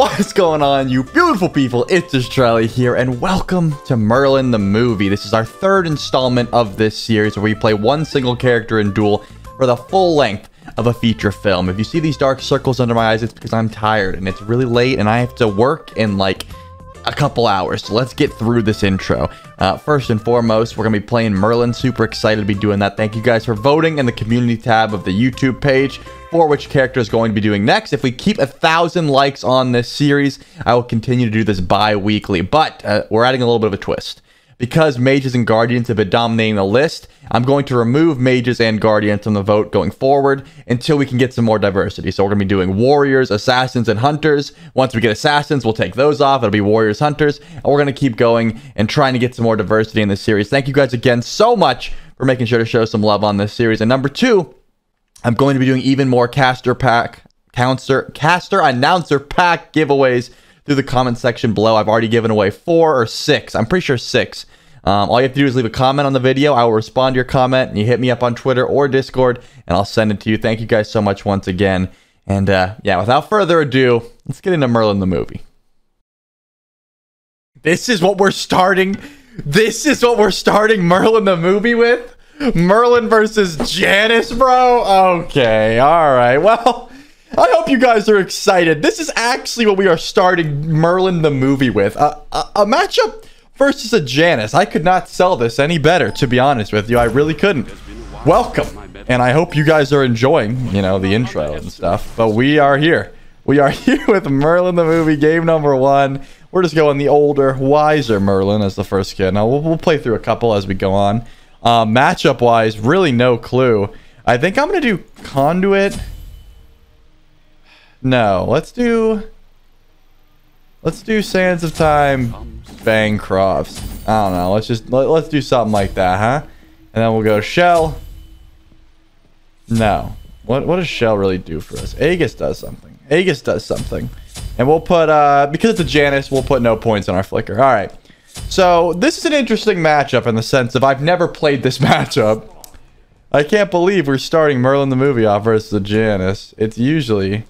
What's going on, you beautiful people? It's Trelli here, and welcome to Merlin the Movie. This is our third installment of this series where we play one single character in Duel for the full length of a feature film. If you see these dark circles under my eyes, it's because I'm tired and it's really late and I have to work in like a couple hours. So let's get through this intro. Uh, first and foremost, we're going to be playing Merlin. Super excited to be doing that. Thank you guys for voting in the community tab of the YouTube page for which character is going to be doing next. If we keep a thousand likes on this series, I will continue to do this bi-weekly. But uh, we're adding a little bit of a twist. Because mages and guardians have been dominating the list, I'm going to remove mages and guardians from the vote going forward until we can get some more diversity. So we're going to be doing warriors, assassins, and hunters. Once we get assassins, we'll take those off. It'll be warriors, hunters, and we're going to keep going and trying to get some more diversity in this series. Thank you guys again so much for making sure to show some love on this series. And number two, I'm going to be doing even more caster pack, counter, caster announcer pack giveaways through the comment section below. I've already given away four or six. I'm pretty sure six. Um, all you have to do is leave a comment on the video. I will respond to your comment. And you hit me up on Twitter or Discord, and I'll send it to you. Thank you guys so much once again. And uh, yeah, without further ado, let's get into Merlin the movie. This is what we're starting. This is what we're starting Merlin the movie with. Merlin versus Janus, bro. Okay, all right. Well, I hope you guys are excited. This is actually what we are starting Merlin the movie with. Uh, a, a matchup versus a Janus. I could not sell this any better, to be honest with you. I really couldn't. Welcome. And I hope you guys are enjoying, you know, the intro and stuff. But we are here. We are here with Merlin the movie, game number one. We're just going the older, wiser Merlin as the first kid. Now, we'll, we'll play through a couple as we go on. Uh, matchup wise, really no clue. I think I'm going to do Conduit. No, let's do... Let's do Sands of Time, Bancroft's. I don't know. Let's just let, us do something like that, huh? And then we'll go Shell. No. What what does Shell really do for us? Aegis does something. Aegis does something. And we'll put uh because it's a Janus, we'll put no points on our flicker. All right. So this is an interesting matchup in the sense of I've never played this matchup. I can't believe we're starting Merlin the movie off versus the Janus. It's usually,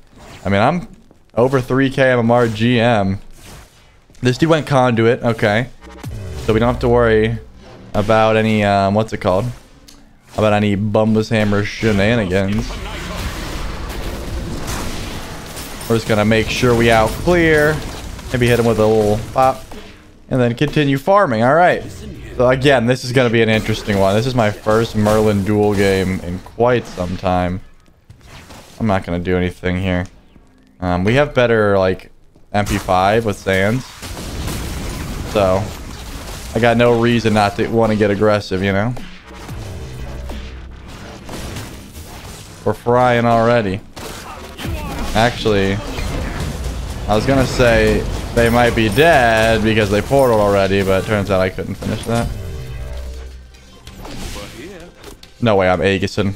I mean, I'm over 3k MMR GM. This dude went conduit. Okay. So we don't have to worry about any, um, what's it called? About any Bumba's Hammer shenanigans. We're just gonna make sure we out clear. Maybe hit him with a little pop. And then continue farming. Alright. So again, this is gonna be an interesting one. This is my first Merlin duel game in quite some time. I'm not gonna do anything here. Um, we have better, like, MP5 with Sands. So, I got no reason not to want to get aggressive, you know? We're frying already. Actually, I was gonna say they might be dead because they portaled already, but turns out I couldn't finish that. No way I'm Aegising.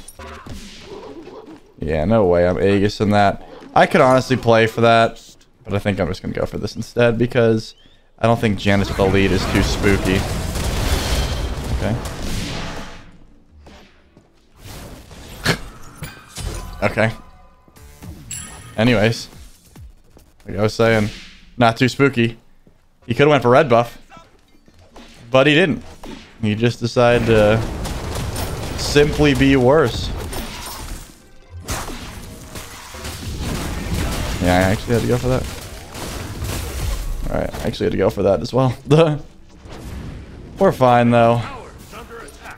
Yeah, no way I'm Aegising that. I could honestly play for that, but I think I'm just going to go for this instead because I don't think Janus with the lead is too spooky. Okay. okay. Anyways. Like I was saying, not too spooky. He could have went for red buff. But he didn't. He just decided to simply be worse. Yeah, I actually had to go for that. Alright, I actually had to go for that as well. We're fine, though.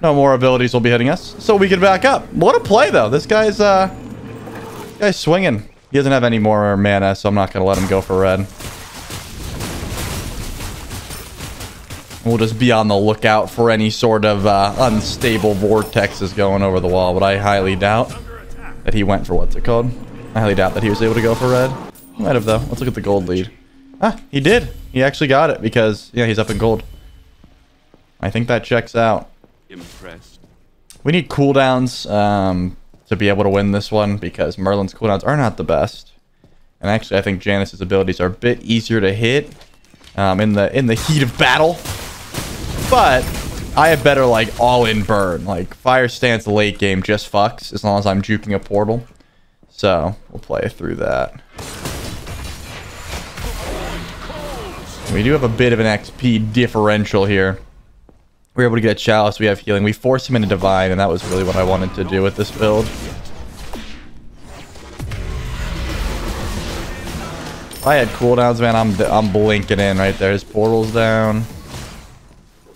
No more abilities will be hitting us, so we can back up. What a play, though. This guy's, uh... Guy's swinging. He doesn't have any more mana, so I'm not going to let him go for red. We'll just be on the lookout for any sort of uh, unstable vortexes going over the wall, but I highly doubt that he went for what's it called? I highly doubt that he was able to go for red. Might have, though. Let's look at the gold lead. Ah, he did. He actually got it because, yeah, he's up in gold. I think that checks out. Impressed. We need cooldowns um, to be able to win this one because Merlin's cooldowns are not the best. And actually, I think Janus's abilities are a bit easier to hit um, in the in the heat of battle. But I have better, like, all-in burn. Like, Fire Stance late game just fucks as long as I'm juking a portal. So, we'll play through that. We do have a bit of an XP differential here. We are able to get a Chalice, we have healing. We force him into Divine, and that was really what I wanted to do with this build. I had cooldowns, man, I'm, I'm blinking in right there. His portal's down.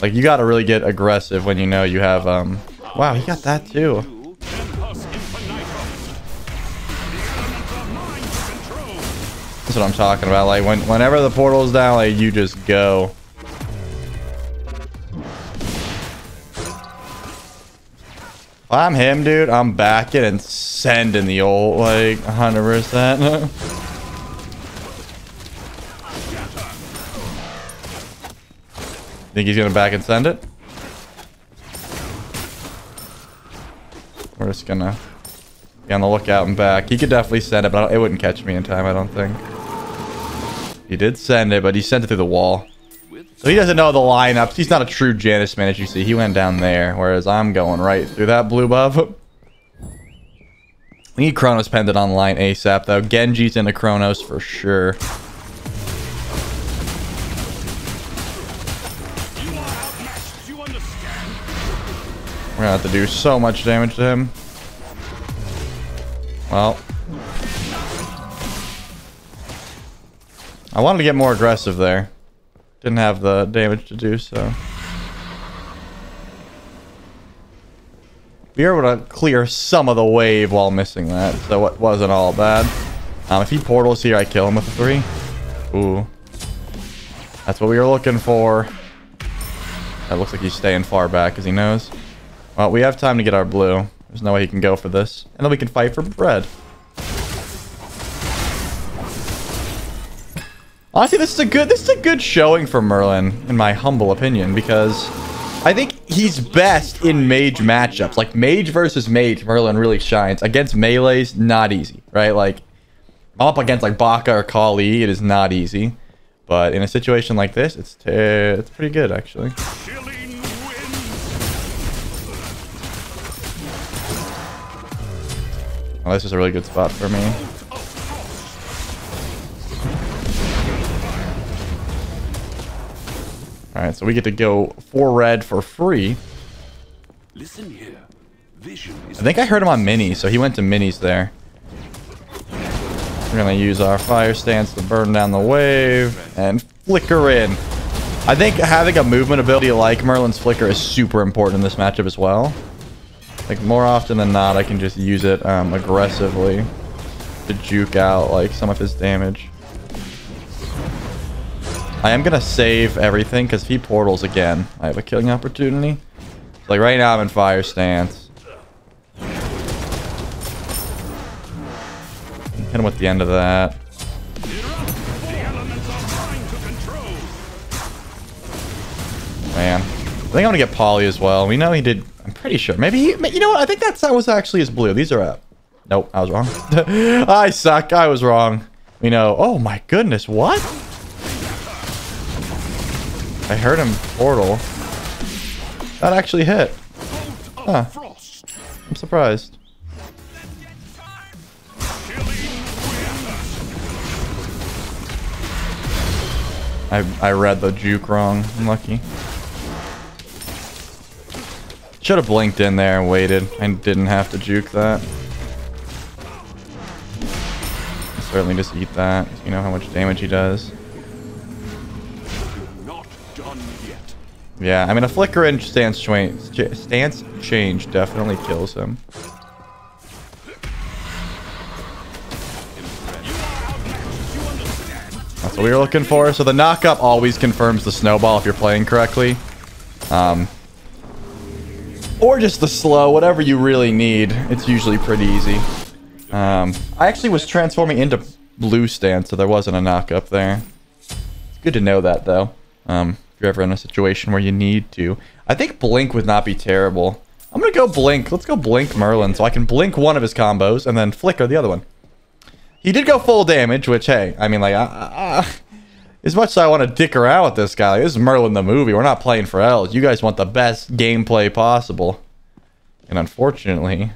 Like, you gotta really get aggressive when you know you have, um... Wow, he got that too. That's what I'm talking about. Like, when, whenever the portal's down, like, you just go. I'm him, dude, I'm backing and sending the old, like, 100%. Think he's gonna back and send it? We're just gonna be on the lookout and back. He could definitely send it, but it wouldn't catch me in time, I don't think. He did send it, but he sent it through the wall. So he doesn't know the lineups. He's not a true Janus man, as you see. He went down there, whereas I'm going right through that blue buff. We need Chronos Pendant on line ASAP, though. Genji's into Chronos for sure. We're gonna have to do so much damage to him. Well, I wanted to get more aggressive there. Didn't have the damage to do so. We were to clear some of the wave while missing that, so it wasn't all bad. Um, if he portals here, I kill him with a three. Ooh. That's what we were looking for. That looks like he's staying far back because he knows. Well, we have time to get our blue. There's no way he can go for this. And then we can fight for bread. Honestly, this is a good this is a good showing for Merlin, in my humble opinion, because I think he's best in mage matchups. Like mage versus mage, Merlin really shines. Against melees, not easy, right? Like up against like Baka or Kali, it is not easy. But in a situation like this, it's it's pretty good actually. Oh, this is a really good spot for me. Alright, so we get to go for red for free. Listen here. Vision I think I heard him on minis, so he went to minis there. We're gonna use our fire stance to burn down the wave and flicker in. I think having a movement ability like Merlin's flicker is super important in this matchup as well. Like more often than not, I can just use it um, aggressively to juke out like some of his damage. I am gonna save everything because if he portals again, I have a killing opportunity. Like right now, I'm in fire stance. Hit him with the end of that. Man, I think I'm gonna get Poly as well. We know he did I'm pretty sure. Maybe, he, you know what? I think that was actually his blue. These are up. Nope, I was wrong. I suck. I was wrong. We know. Oh my goodness, what? I heard him portal. That actually hit. Huh. I'm surprised. I, I read the juke wrong. I'm lucky. Should have blinked in there and waited. I didn't have to juke that. certainly just eat that. You know how much damage he does. Yeah, I mean a flicker and stance change, stance change definitely kills him. That's what we were looking for. So the knockup always confirms the snowball if you're playing correctly. Um, or just the slow, whatever you really need. It's usually pretty easy. Um, I actually was transforming into blue stance, so there wasn't a knock up there. It's good to know that, though. Um, you're ever in a situation where you need to. I think Blink would not be terrible. I'm going to go Blink. Let's go Blink Merlin, so I can Blink one of his combos and then Flicker the other one. He did go full damage, which, hey, I mean, like, I, I, as much as I want to dick around with this guy, like, this is Merlin the movie. We're not playing for L's. You guys want the best gameplay possible. And unfortunately...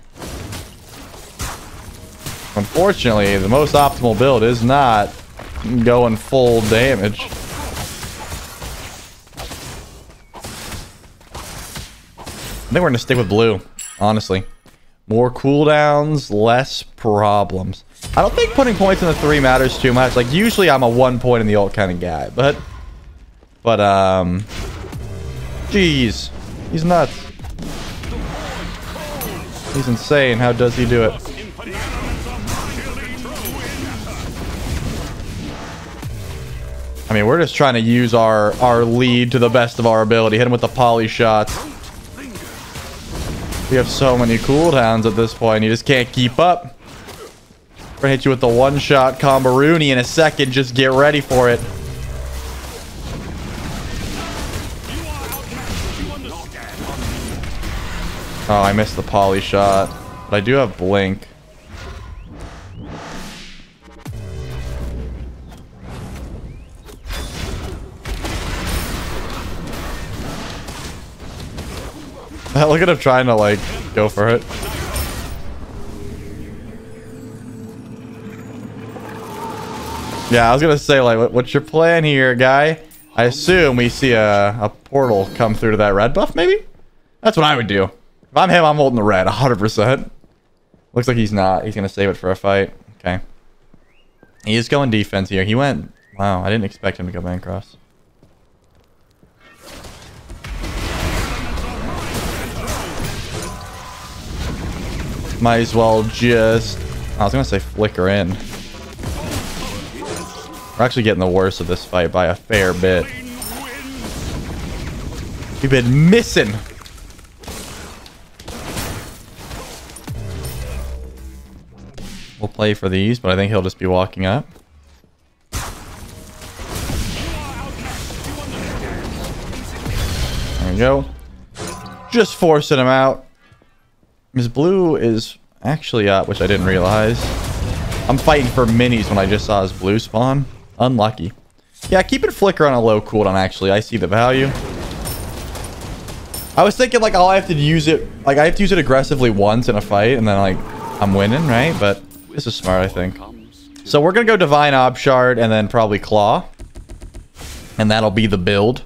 Unfortunately, the most optimal build is not going full damage. Think we're gonna stick with blue, honestly. More cooldowns, less problems. I don't think putting points in the three matters too much. Like, usually I'm a one point in the ult kind of guy, but... But, um... Jeez. He's nuts. He's insane. How does he do it? I mean, we're just trying to use our, our lead to the best of our ability. Hit him with the poly shots. We have so many cooldowns at this point. You just can't keep up. We're gonna hit you with the one-shot combo in a second. Just get ready for it. Oh, I missed the poly shot. But I do have blink. Look at him trying to like go for it. Yeah, I was gonna say like, what's your plan here, guy? I assume we see a, a portal come through to that red buff, maybe? That's what I would do. If I'm him, I'm holding the red, 100%. Looks like he's not. He's gonna save it for a fight. Okay. He is going defense here. He went... Wow, I didn't expect him to go Bancroft's. Might as well just... I was gonna say flicker in. We're actually getting the worst of this fight by a fair bit. We've been missing. We'll play for these, but I think he'll just be walking up. There we go. Just forcing him out. Miss Blue is actually up, which I didn't realize. I'm fighting for minis when I just saw his blue spawn. Unlucky. Yeah, keep it flicker on a low cooldown, actually. I see the value. I was thinking, like, oh, I have to use it... Like, I have to use it aggressively once in a fight, and then, like, I'm winning, right? But this is smart, I think. So we're going to go Divine Obshard and then probably Claw. And that'll be the build.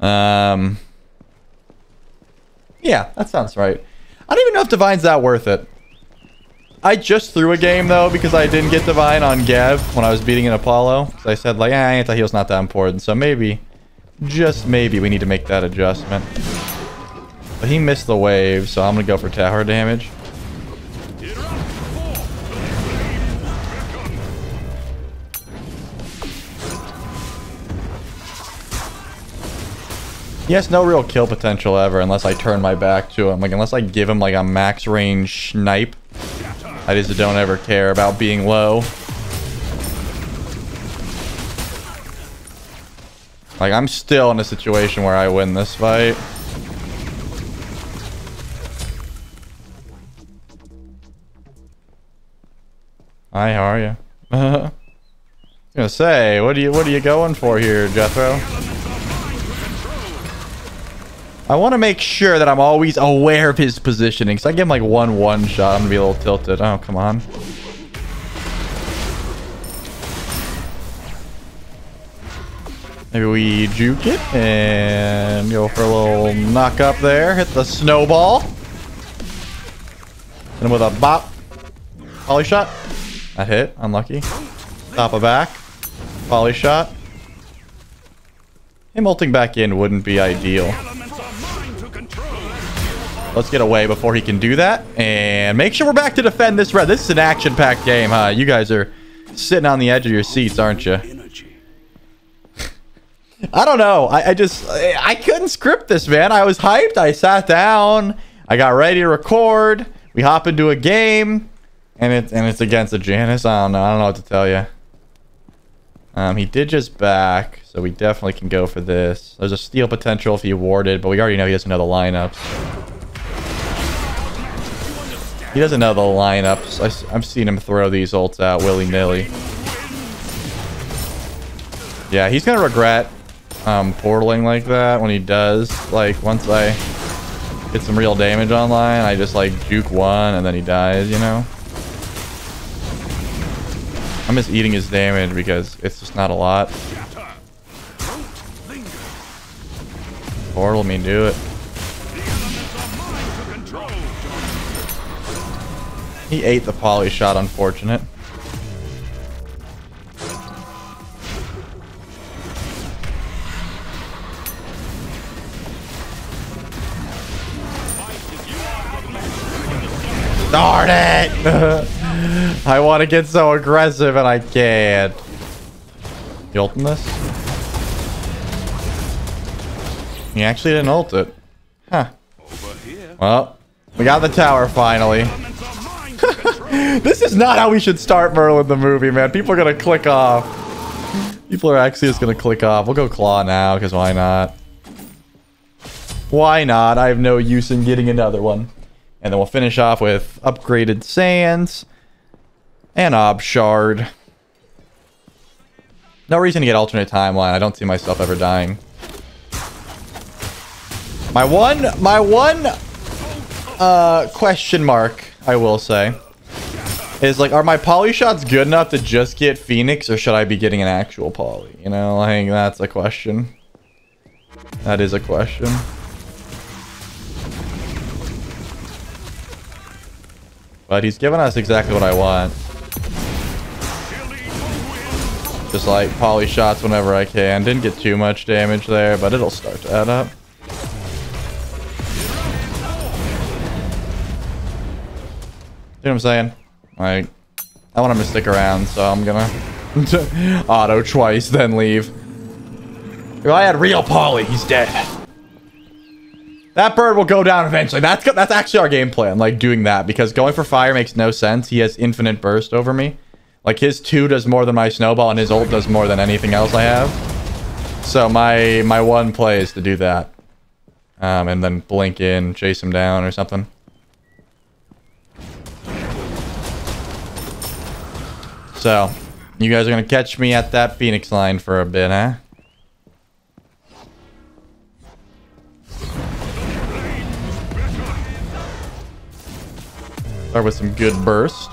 Um... Yeah, that sounds right. I don't even know if Divine's that worth it. I just threw a game, though, because I didn't get Divine on Gav when I was beating an Apollo. I said, like, eh, anti-heal's not that important. So maybe, just maybe, we need to make that adjustment. But he missed the wave, so I'm going to go for tower damage. He has no real kill potential ever unless I turn my back to him. Like, unless I give him, like, a max range snipe. I just don't ever care about being low. Like, I'm still in a situation where I win this fight. Hi, how are you? I gonna say, what are you what are you going for here, Jethro? I want to make sure that I'm always aware of his positioning. So I give him like one one shot. I'm going to be a little tilted. Oh, come on. Maybe we juke it and go for a little knock up there. Hit the snowball. And with a bop. Poly shot. That hit. Unlucky. Top of back. Poly shot. Him ulting back in wouldn't be ideal. Let's get away before he can do that. And make sure we're back to defend this red. This is an action-packed game, huh? You guys are sitting on the edge of your seats, aren't you? I don't know. I, I just... I couldn't script this, man. I was hyped. I sat down. I got ready to record. We hop into a game. And, it, and it's against a Janus. I don't know. I don't know what to tell you. Um, he did just back, so we definitely can go for this. There's a steal potential if he warded, but we already know he doesn't know the lineups. He doesn't know the lineups. I, have seen him throw these ults out willy-nilly. Yeah, he's gonna regret um, portaling like that when he does. Like, once I get some real damage online, I just, like, juke one and then he dies, you know? I'm just eating his damage because it's just not a lot. Portal me, do it. He ate the poly shot, unfortunate. Darn it! I want to get so aggressive and I can't. You ulting this? He actually didn't ult it. Huh. Well, we got the tower finally. This is not how we should start Merlin the movie, man. People are to click off. People are actually just to click off. We'll go Claw now, because why not? Why not? I have no use in getting another one. And then we'll finish off with upgraded sands and Ob Shard. No reason to get alternate timeline. I don't see myself ever dying. My one, my one uh, question mark, I will say, is like, are my poly shots good enough to just get Phoenix, or should I be getting an actual poly? You know, like that's a question. That is a question. But he's given us exactly what I want. Just like poly shots whenever I can. Didn't get too much damage there, but it'll start to add up. You know what I'm saying? Like, I want him to stick around, so I'm gonna auto twice, then leave. If I had real poly, he's dead. That bird will go down eventually. That's that's actually our game plan, like doing that, because going for fire makes no sense. He has infinite burst over me. Like his two does more than my snowball, and his ult does more than anything else I have. So my my one play is to do that, um, and then blink in, chase him down or something. So, you guys are gonna catch me at that Phoenix line for a bit, huh? Start with some good burst.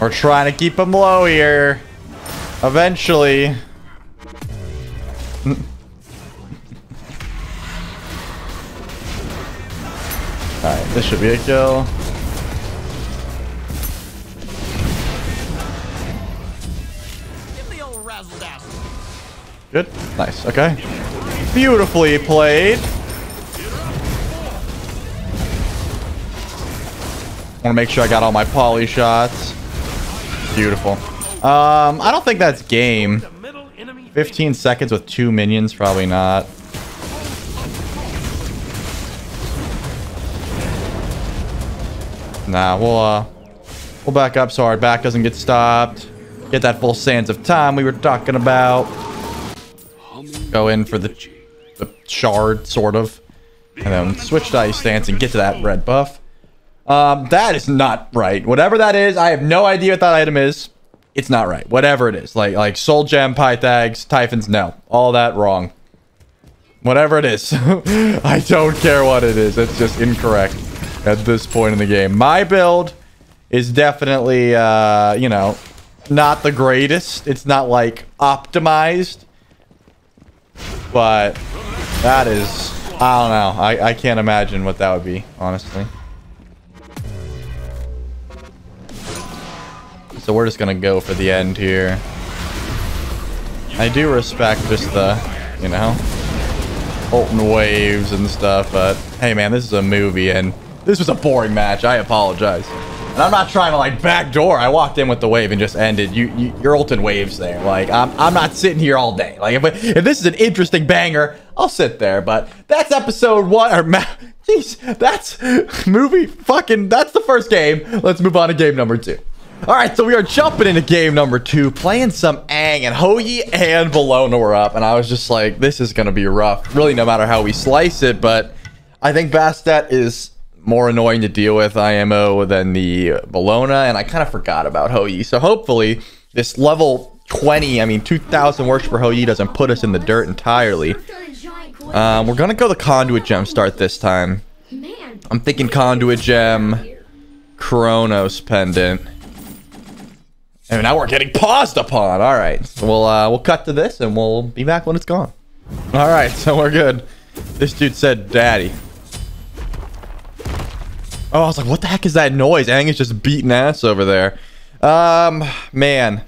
We're trying to keep him low here. Eventually. Alright, this should be a kill. Good. Nice. Okay. Beautifully played. Want to make sure I got all my poly shots. Beautiful. Um, I don't think that's game. 15 seconds with two minions, probably not. Nah, we'll, uh, we'll back up so our back doesn't get stopped. Get that full sands of time we were talking about go in for the, the shard, sort of. And then switch to ice stance and get to that red buff. Um, that is not right. Whatever that is, I have no idea what that item is. It's not right. Whatever it is. Like like soul gem, pythags, typhons, no. All that wrong. Whatever it is. I don't care what it is. It's just incorrect at this point in the game. My build is definitely, uh, you know, not the greatest. It's not like optimized. But that is, I don't know. I, I can't imagine what that would be, honestly. So we're just going to go for the end here. I do respect just the, you know, Holton waves and stuff, but hey man, this is a movie and this was a boring match. I apologize. And I'm not trying to like backdoor. I walked in with the wave and just ended. You, you you're ulting waves there. Like I'm I'm not sitting here all day. Like if if this is an interesting banger, I'll sit there. But that's episode one or jeez, that's movie fucking that's the first game. Let's move on to game number two. All right, so we are jumping into game number two, playing some Aang, and Hou Yi and Bellona were up, and I was just like, this is gonna be rough. Really, no matter how we slice it, but I think Bastet is more annoying to deal with IMO than the Bellona, and I kind of forgot about Hou So hopefully this level 20, I mean 2,000 works for doesn't put us in the dirt entirely. Um, we're going to go the Conduit Gem start this time. I'm thinking Conduit Gem, Chronos Pendant. And now we're getting paused upon. All right. So we'll uh, we'll cut to this and we'll be back when it's gone. All right. So we're good. This dude said daddy. Oh, I was like, what the heck is that noise? Aang is just beating ass over there. Um, man.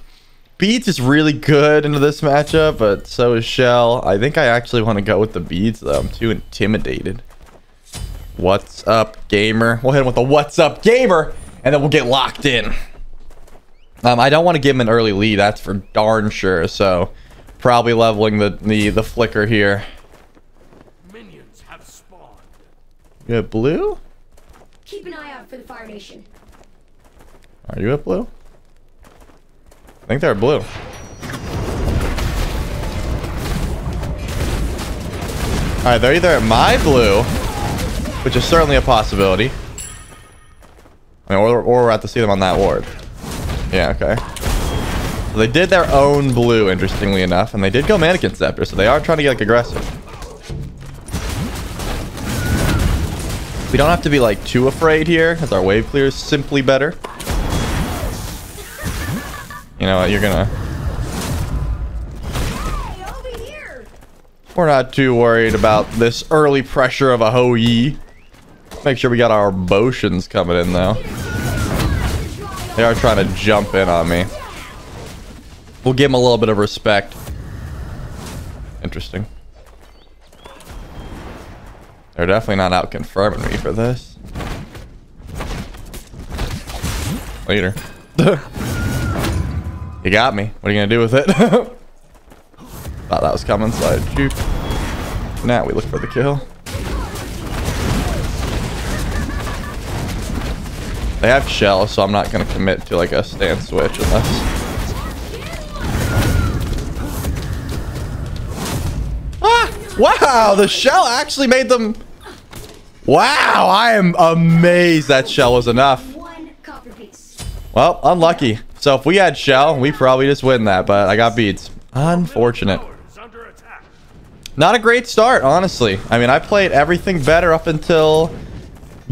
Beads is really good into this matchup, but so is Shell. I think I actually want to go with the beads, though. I'm too intimidated. What's up, gamer? We'll hit him with a what's up, gamer, and then we'll get locked in. Um, I don't want to give him an early lead. That's for darn sure. So, probably leveling the the, the flicker here. Minions have spawned. You have blue? Keep an eye out for the Fire Nation. Are you at blue? I think they're blue. Alright, they're either at my blue, which is certainly a possibility. I mean, or, or we're at to see them on that ward. Yeah, okay. So they did their own blue, interestingly enough, and they did go Manikin Scepter, so they are trying to get like, aggressive. We don't have to be like too afraid here, as our wave clear is simply better. You know what, you're gonna... We're not too worried about this early pressure of a Hou Yi. Make sure we got our potions coming in though. They are trying to jump in on me. We'll give them a little bit of respect. Interesting. They're definitely not out confirming me for this. Later. you got me. What are you gonna do with it? Thought that was coming, so I juke. Now we look for the kill. They have shell, so I'm not gonna commit to like a stand switch unless. Ah! Wow, the shell actually made them. Wow, I am amazed that shell was enough. Well, unlucky. So if we had shell, we probably just win that, but I got beads. Unfortunate. Not a great start, honestly. I mean, I played everything better up until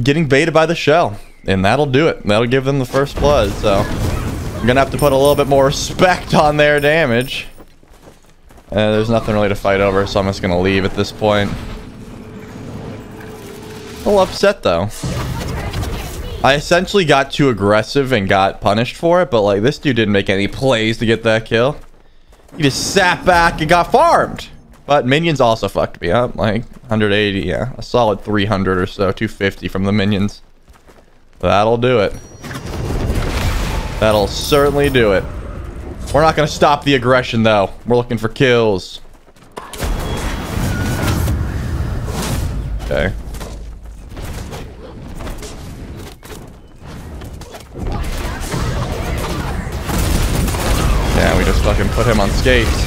getting baited by the shell. And that'll do it. That'll give them the first blood, so... I'm gonna have to put a little bit more respect on their damage. Uh, there's nothing really to fight over, so I'm just gonna leave at this point. A little upset, though. I essentially got too aggressive and got punished for it, but, like, this dude didn't make any plays to get that kill. He just sat back and got farmed. But minions also fucked me up. Like, 180, yeah. A solid 300 or so, 250 from the minions. That'll do it. That'll certainly do it. We're not going to stop the aggression, though. We're looking for kills. Okay. Yeah, we just fucking put him on skates.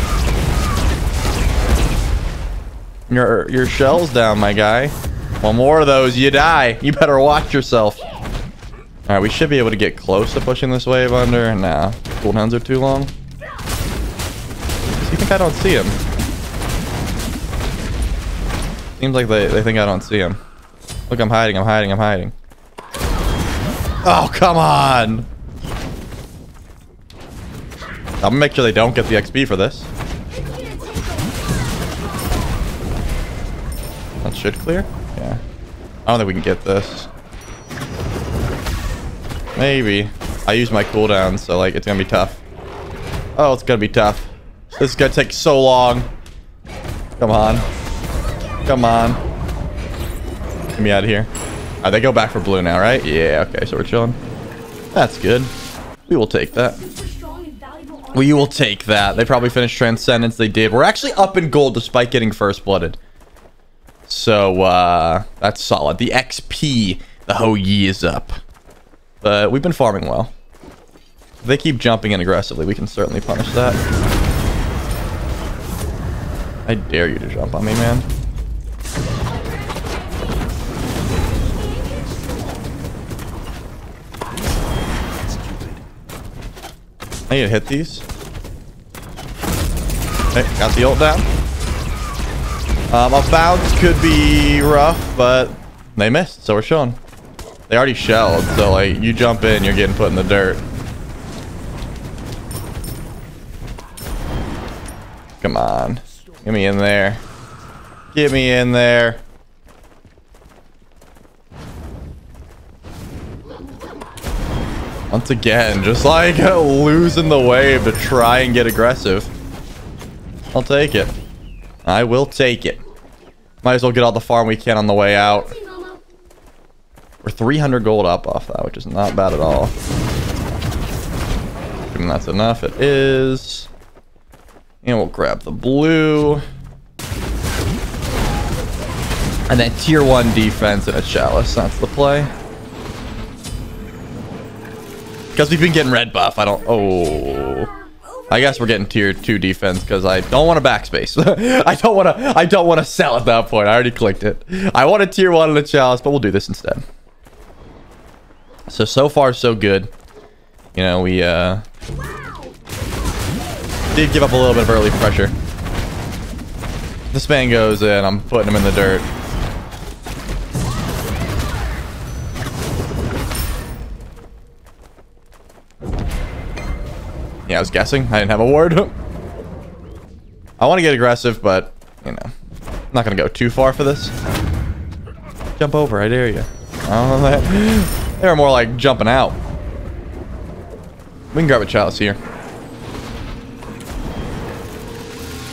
Your your shell's down, my guy. One more of those, you die. You better watch yourself. Alright, we should be able to get close to pushing this wave under. Nah, cooldowns are too long. You think I don't see him? Seems like they, they think I don't see him. Look, I'm hiding, I'm hiding, I'm hiding. Oh, come on! I'm gonna make sure they don't get the XP for this. That should clear? Yeah. I don't think we can get this. Maybe. I use my cooldown, so like it's gonna be tough. Oh, it's gonna be tough. This is gonna take so long. Come on. Come on. Get me out of here. Alright, they go back for blue now, right? Yeah, okay, so we're chilling. That's good. We will take that. We will take that. They probably finished Transcendence. They did. We're actually up in gold despite getting First Blooded. So, uh, that's solid. The XP, the Hou Yi is up. But we've been farming well. If they keep jumping in aggressively, we can certainly punish that. I dare you to jump on me, man. I need to hit these. Hey, got the ult down. Um, a bounce could be rough, but they missed, so we're showing. They already shelled, so like you jump in, you're getting put in the dirt. Come on. Get me in there. Get me in there. Once again, just like losing the wave to try and get aggressive. I'll take it. I will take it. Might as well get all the farm we can on the way out. We're 300 gold up off that, which is not bad at all. Assuming that's enough. It is. And we'll grab the blue. And then tier 1 defense and a chalice. That's the play. Because we've been getting red buff. I don't... Oh... I guess we're getting tier 2 defense because I don't want to backspace. I don't want to I don't want to sell at that point. I already clicked it. I want a tier 1 and a chalice, but we'll do this instead. So, so far, so good. You know, we uh, did give up a little bit of early pressure. This man goes in, I'm putting him in the dirt. Yeah, I was guessing. I didn't have a ward. I want to get aggressive, but, you know, I'm not going to go too far for this. Jump over, I dare you. I don't know that. They were more like jumping out. We can grab a chalice here.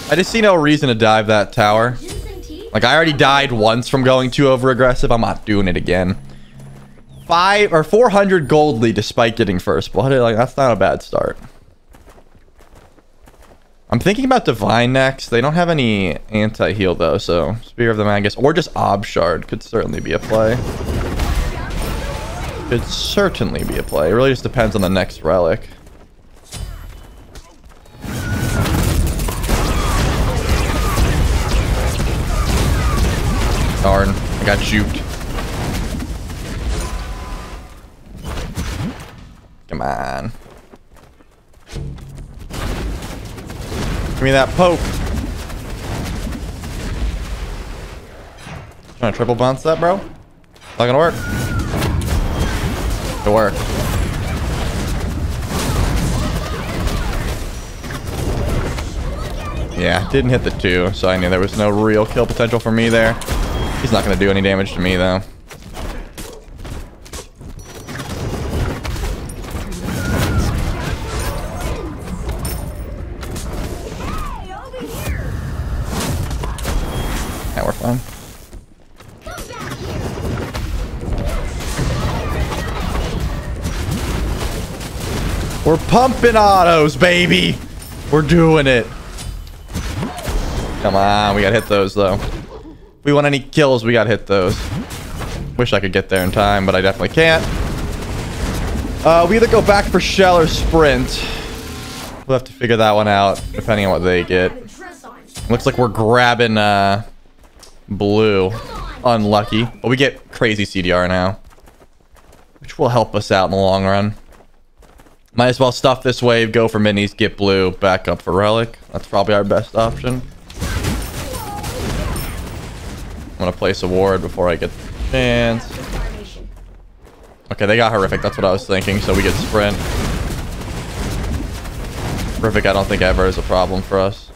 I just see no reason to dive that tower. Like, I already died once from going too over-aggressive. I'm not doing it again. Five or 400 gold lead despite getting first blood. Like, that's not a bad start. I'm thinking about Divine next. They don't have any anti-heal, though, so Spear of the Magus or just Ob Shard could certainly be a play. Could certainly be a play. It really just depends on the next relic. Darn, I got juked. Come on. Give me that poke. Trying to triple bounce that, bro? Not gonna work. It worked. Yeah, didn't hit the two, so I knew there was no real kill potential for me there. He's not gonna do any damage to me though. Pumping autos, baby. We're doing it. Come on, we gotta hit those though. If we want any kills, we gotta hit those. Wish I could get there in time, but I definitely can't. Uh, we either go back for shell or sprint. We'll have to figure that one out, depending on what they get. Got. Looks like we're grabbing uh, blue. Unlucky. But we get crazy CDR now. Which will help us out in the long run. Might as well stuff this wave, go for minis, get blue, back up for relic. That's probably our best option. I'm gonna place a ward before I get the chance. Okay, they got horrific. That's what I was thinking. So we get sprint. Horrific, I don't think ever is a problem for us.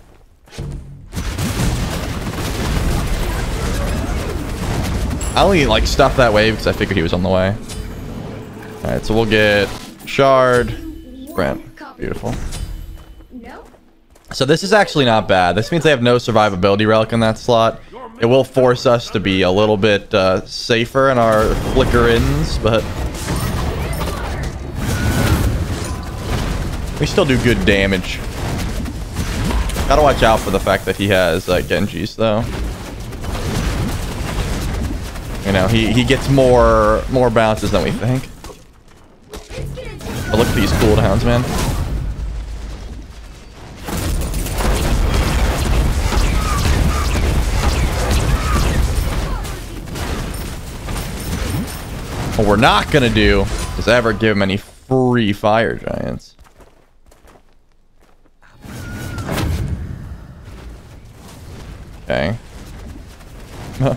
I only like stuffed that wave because I figured he was on the way. All right, so we'll get shard, sprint. Beautiful. So this is actually not bad. This means they have no survivability relic in that slot. It will force us to be a little bit uh, safer in our flicker-ins, but... We still do good damage. Gotta watch out for the fact that he has uh, Genjis, though. You know, he, he gets more more bounces than we think. But look at these cooldowns, man. What we're not gonna do is ever give him any free fire giants. Okay.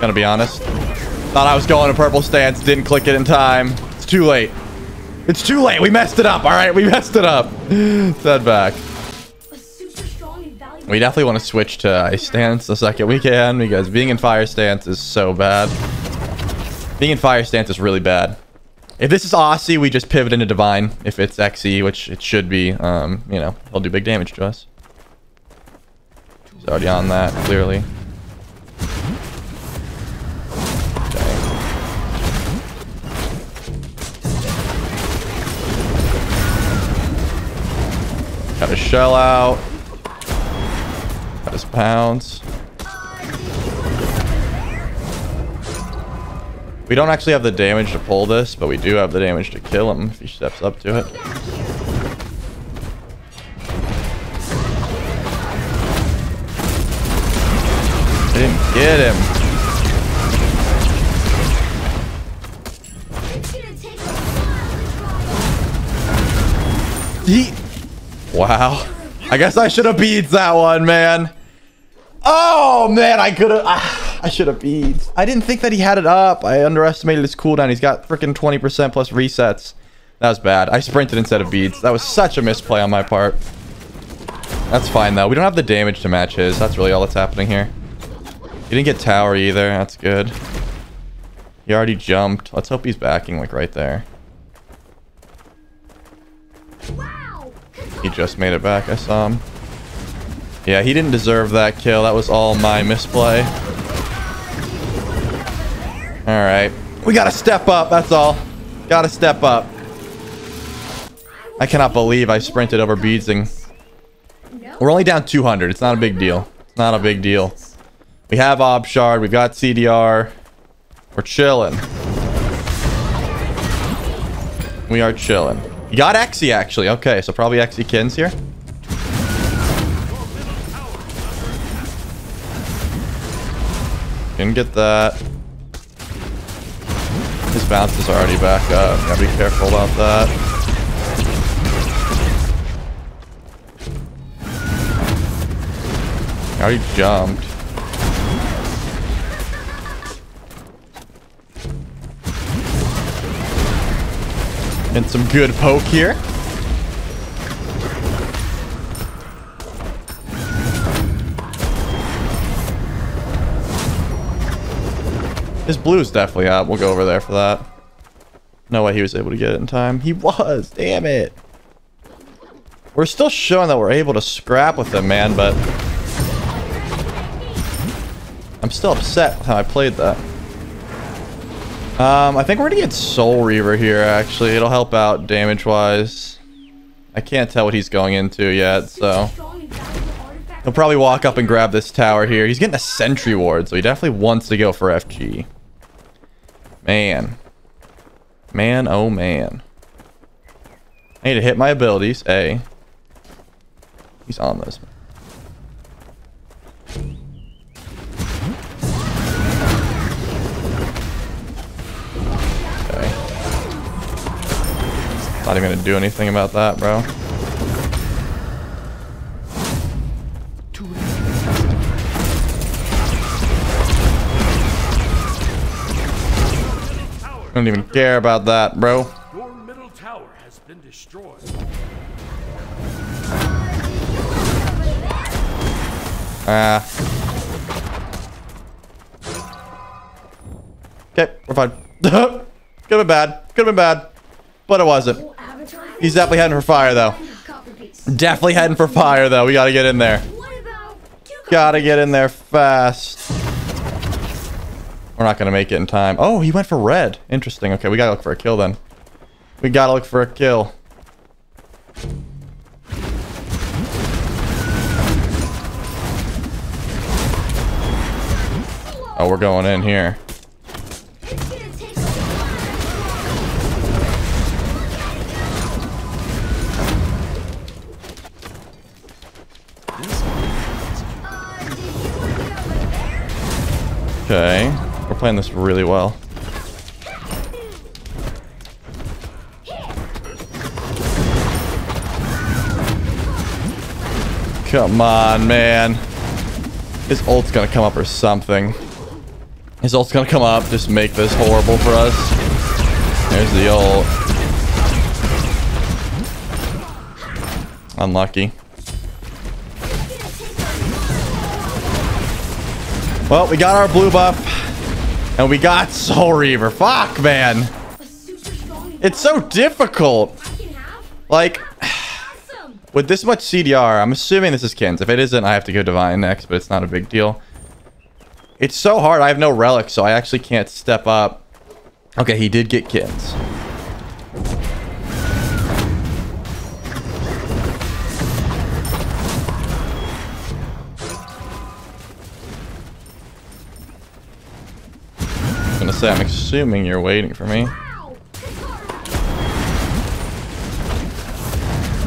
Gonna be honest. Thought I was going to purple stance, didn't click it in time. It's too late. It's too late. We messed it up. All right, we messed it up. Set back. A super strong and valuable. We definitely want to switch to ice stance the second we can because being in fire stance is so bad. Being in fire stance is really bad. If this is Asi, we just pivot into divine. If it's XE, which it should be, um, you know, he'll do big damage to us. He's already on that, clearly. Got his shell out. Got his pounds. Did you want to over there? We don't actually have the damage to pull this, but we do have the damage to kill him if he steps up to it. I didn't get him. It's gonna take a while to dry He. Wow. I guess I should have beads that one, man. Oh man, I could have. Ah, I should have beads. I didn't think that he had it up. I underestimated his cooldown. He's got freaking 20% plus resets. That was bad. I sprinted instead of beads. That was such a misplay on my part. That's fine though. We don't have the damage to match his. That's really all that's happening here. He didn't get tower either. That's good. He already jumped. Let's hope he's backing like right there. Wow! He just made it back. I saw him. Yeah, he didn't deserve that kill. That was all my misplay. Alright. We gotta step up, that's all. Gotta step up. I cannot believe I sprinted over Beadsing. No. We're only down 200. It's not a big deal. It's not a big deal. We have Ob Shard. We've got CDR. We're chilling. We are chilling. Got Exy, actually. Okay, so probably Exy Qin's here. Didn't get that. His bounce is already back up. Gotta be careful about that. I already jumped. And some good poke here. His blue's definitely up. We'll go over there for that. No way he was able to get it in time. He was. Damn it. We're still showing that we're able to scrap with him, man, but... I'm still upset how I played that. Um, I think we're gonna get Soul Reaver here, actually. It'll help out damage-wise. I can't tell what he's going into yet, so... He'll probably walk up and grab this tower here. He's getting a sentry ward, so he definitely wants to go for FG. Man. Man, oh man. I need to hit my abilities. A. He's on this. Not even gonna do anything about that, bro. Tower. Don't even care about that, bro. Your middle tower has been destroyed. Ah. Okay, we're fine. Could have been bad. Could have been bad. But it wasn't. He's definitely heading for fire, though. Definitely heading for fire, though. We gotta get in there. Gotta get in there fast. We're not gonna make it in time. Oh, he went for red. Interesting. Okay, we gotta look for a kill then. We gotta look for a kill. Oh, we're going in here. Okay. We're playing this really well. Come on, man. His ult's gonna come up or something. His ult's gonna come up, just make this horrible for us. There's the ult. Unlucky. Well, we got our blue buff. And we got Soul Reaver. Fuck, man. It's so difficult. Like, with this much CDR, I'm assuming this is Qin's. If it isn't, I have to go Divine next, but it's not a big deal. It's so hard. I have no relics, so I actually can't step up. Okay, he did get Qin's. Say, I'm assuming you're waiting for me.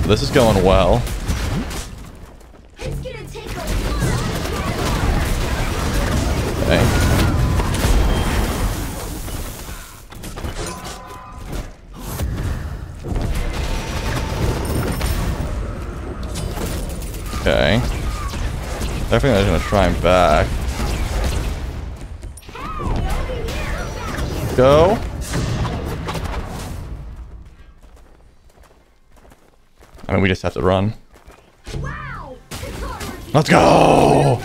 This is going well. Okay. Okay. Definitely gonna try him back. Go. I mean, we just have to run. Let's go!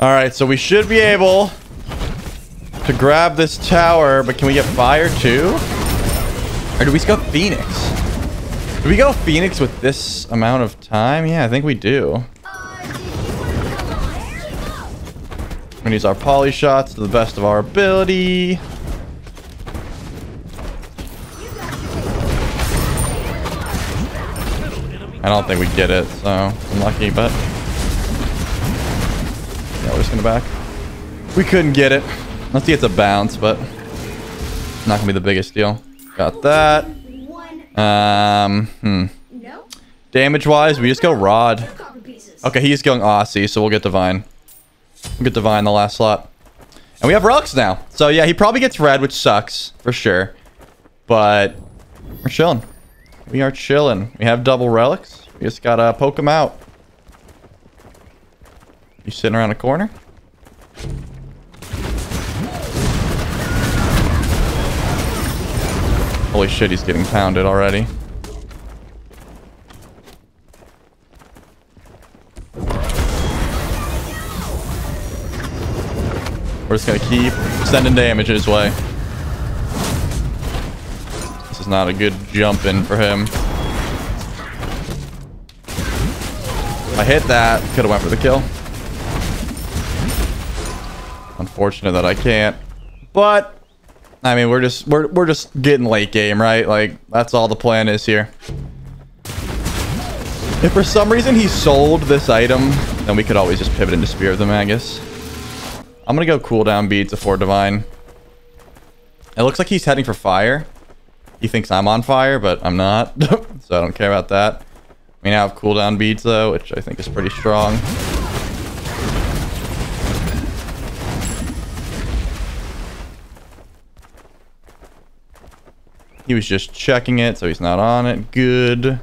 Alright, so we should be able to grab this tower, but can we get fire too? Or do we go Phoenix? Do we go Phoenix with this amount of time? Yeah, I think we do. We're gonna use our poly shots to the best of our ability. I don't think we get it, so unlucky, but yeah, we're just gonna back. We couldn't get it. Let's see, it's a bounce, but not gonna be the biggest deal. Got that. Um, hmm. No. Damage wise, we just go rod. Okay, he's going Asi, so we'll get Divine. We'll get Divine the last slot. And we have relics now. So yeah, he probably gets red, which sucks, for sure. But we're chilling. We are chilling. We have double relics. We just gotta poke him out. You sitting around a corner? Holy shit, he's getting pounded already. We're just gonna keep sending damage his way. Is not a good jump in for him. I hit that, could have went for the kill. Unfortunate that I can't. But I mean, we're just we're we're just getting late game, right? Like that's all the plan is here. If for some reason he sold this item, then we could always just pivot into Spear of the Magus. I'm gonna go cooldown beads before Divine. It looks like he's heading for fire. He thinks I'm on fire, but I'm not. so I don't care about that. We now have cooldown beads though, which I think is pretty strong. He was just checking it, so he's not on it. Good.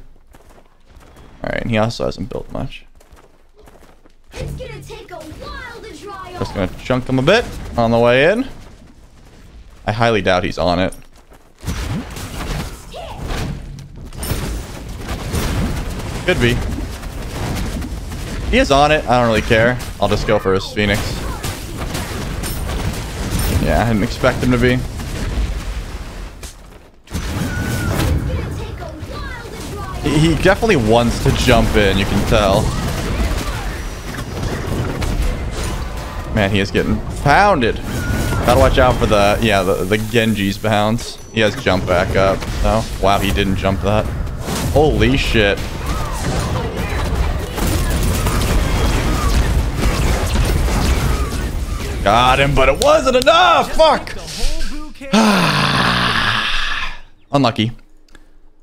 Alright, and he also hasn't built much. It's gonna take a while to dry Just gonna chunk him a bit on the way in. I highly doubt he's on it. Could be. He is on it. I don't really care. I'll just go for his Phoenix. Yeah, I didn't expect him to be. He definitely wants to jump in, you can tell. Man, he is getting pounded. Gotta watch out for the, yeah, the, the Genji's bounce. He has jump back up. Oh, wow, he didn't jump that. Holy shit. Got him, but it wasn't enough! Fuck! Unlucky.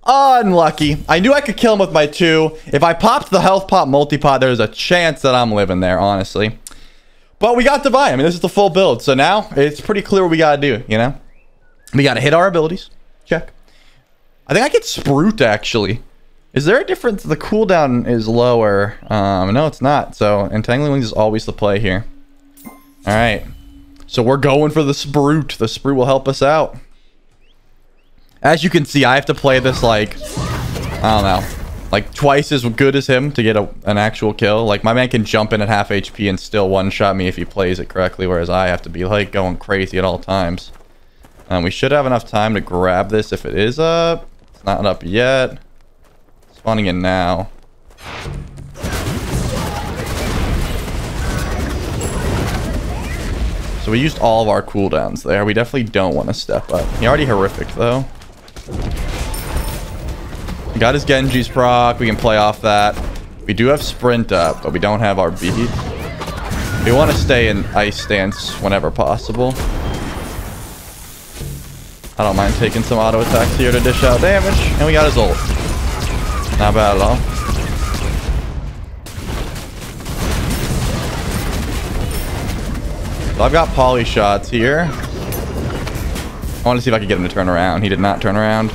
Unlucky. I knew I could kill him with my two. If I popped the health pop multi-pot, there's a chance that I'm living there, honestly. But we got Divine. I mean, this is the full build. So now it's pretty clear what we got to do, you know? We got to hit our abilities. Check. I think I get Sprout, actually. Is there a difference? The cooldown is lower. Um, no, it's not. So Entangling Wings is always the play here. All right. So we're going for the Sprout. The Sprout will help us out. As you can see, I have to play this like, I don't know, like twice as good as him to get a, an actual kill. Like my man can jump in at half HP and still one-shot me if he plays it correctly, whereas I have to be like going crazy at all times. Um, we should have enough time to grab this if it is up. It's not up yet. Spawning in now. So we used all of our cooldowns there. We definitely don't want to step up. He already horrific though. He got his Genji's proc. We can play off that. We do have sprint up, but we don't have our beat. We want to stay in ice stance whenever possible. I don't mind taking some auto attacks here to dish out damage. And we got his ult. Not bad at all. So I've got poly shots here. I want to see if I can get him to turn around. He did not turn around.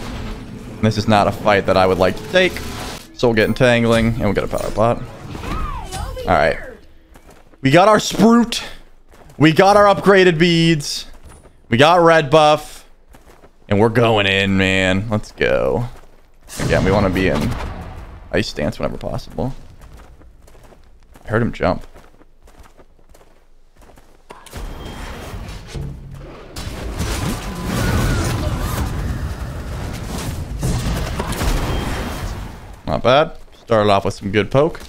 This is not a fight that I would like to take. So we'll get entangling and we'll get a power pot. Alright. We got our Sprout. We got our upgraded beads. We got red buff. And we're going in, man. Let's go. Again, we want to be in ice stance whenever possible. I heard him jump. Not bad. Started off with some good poke.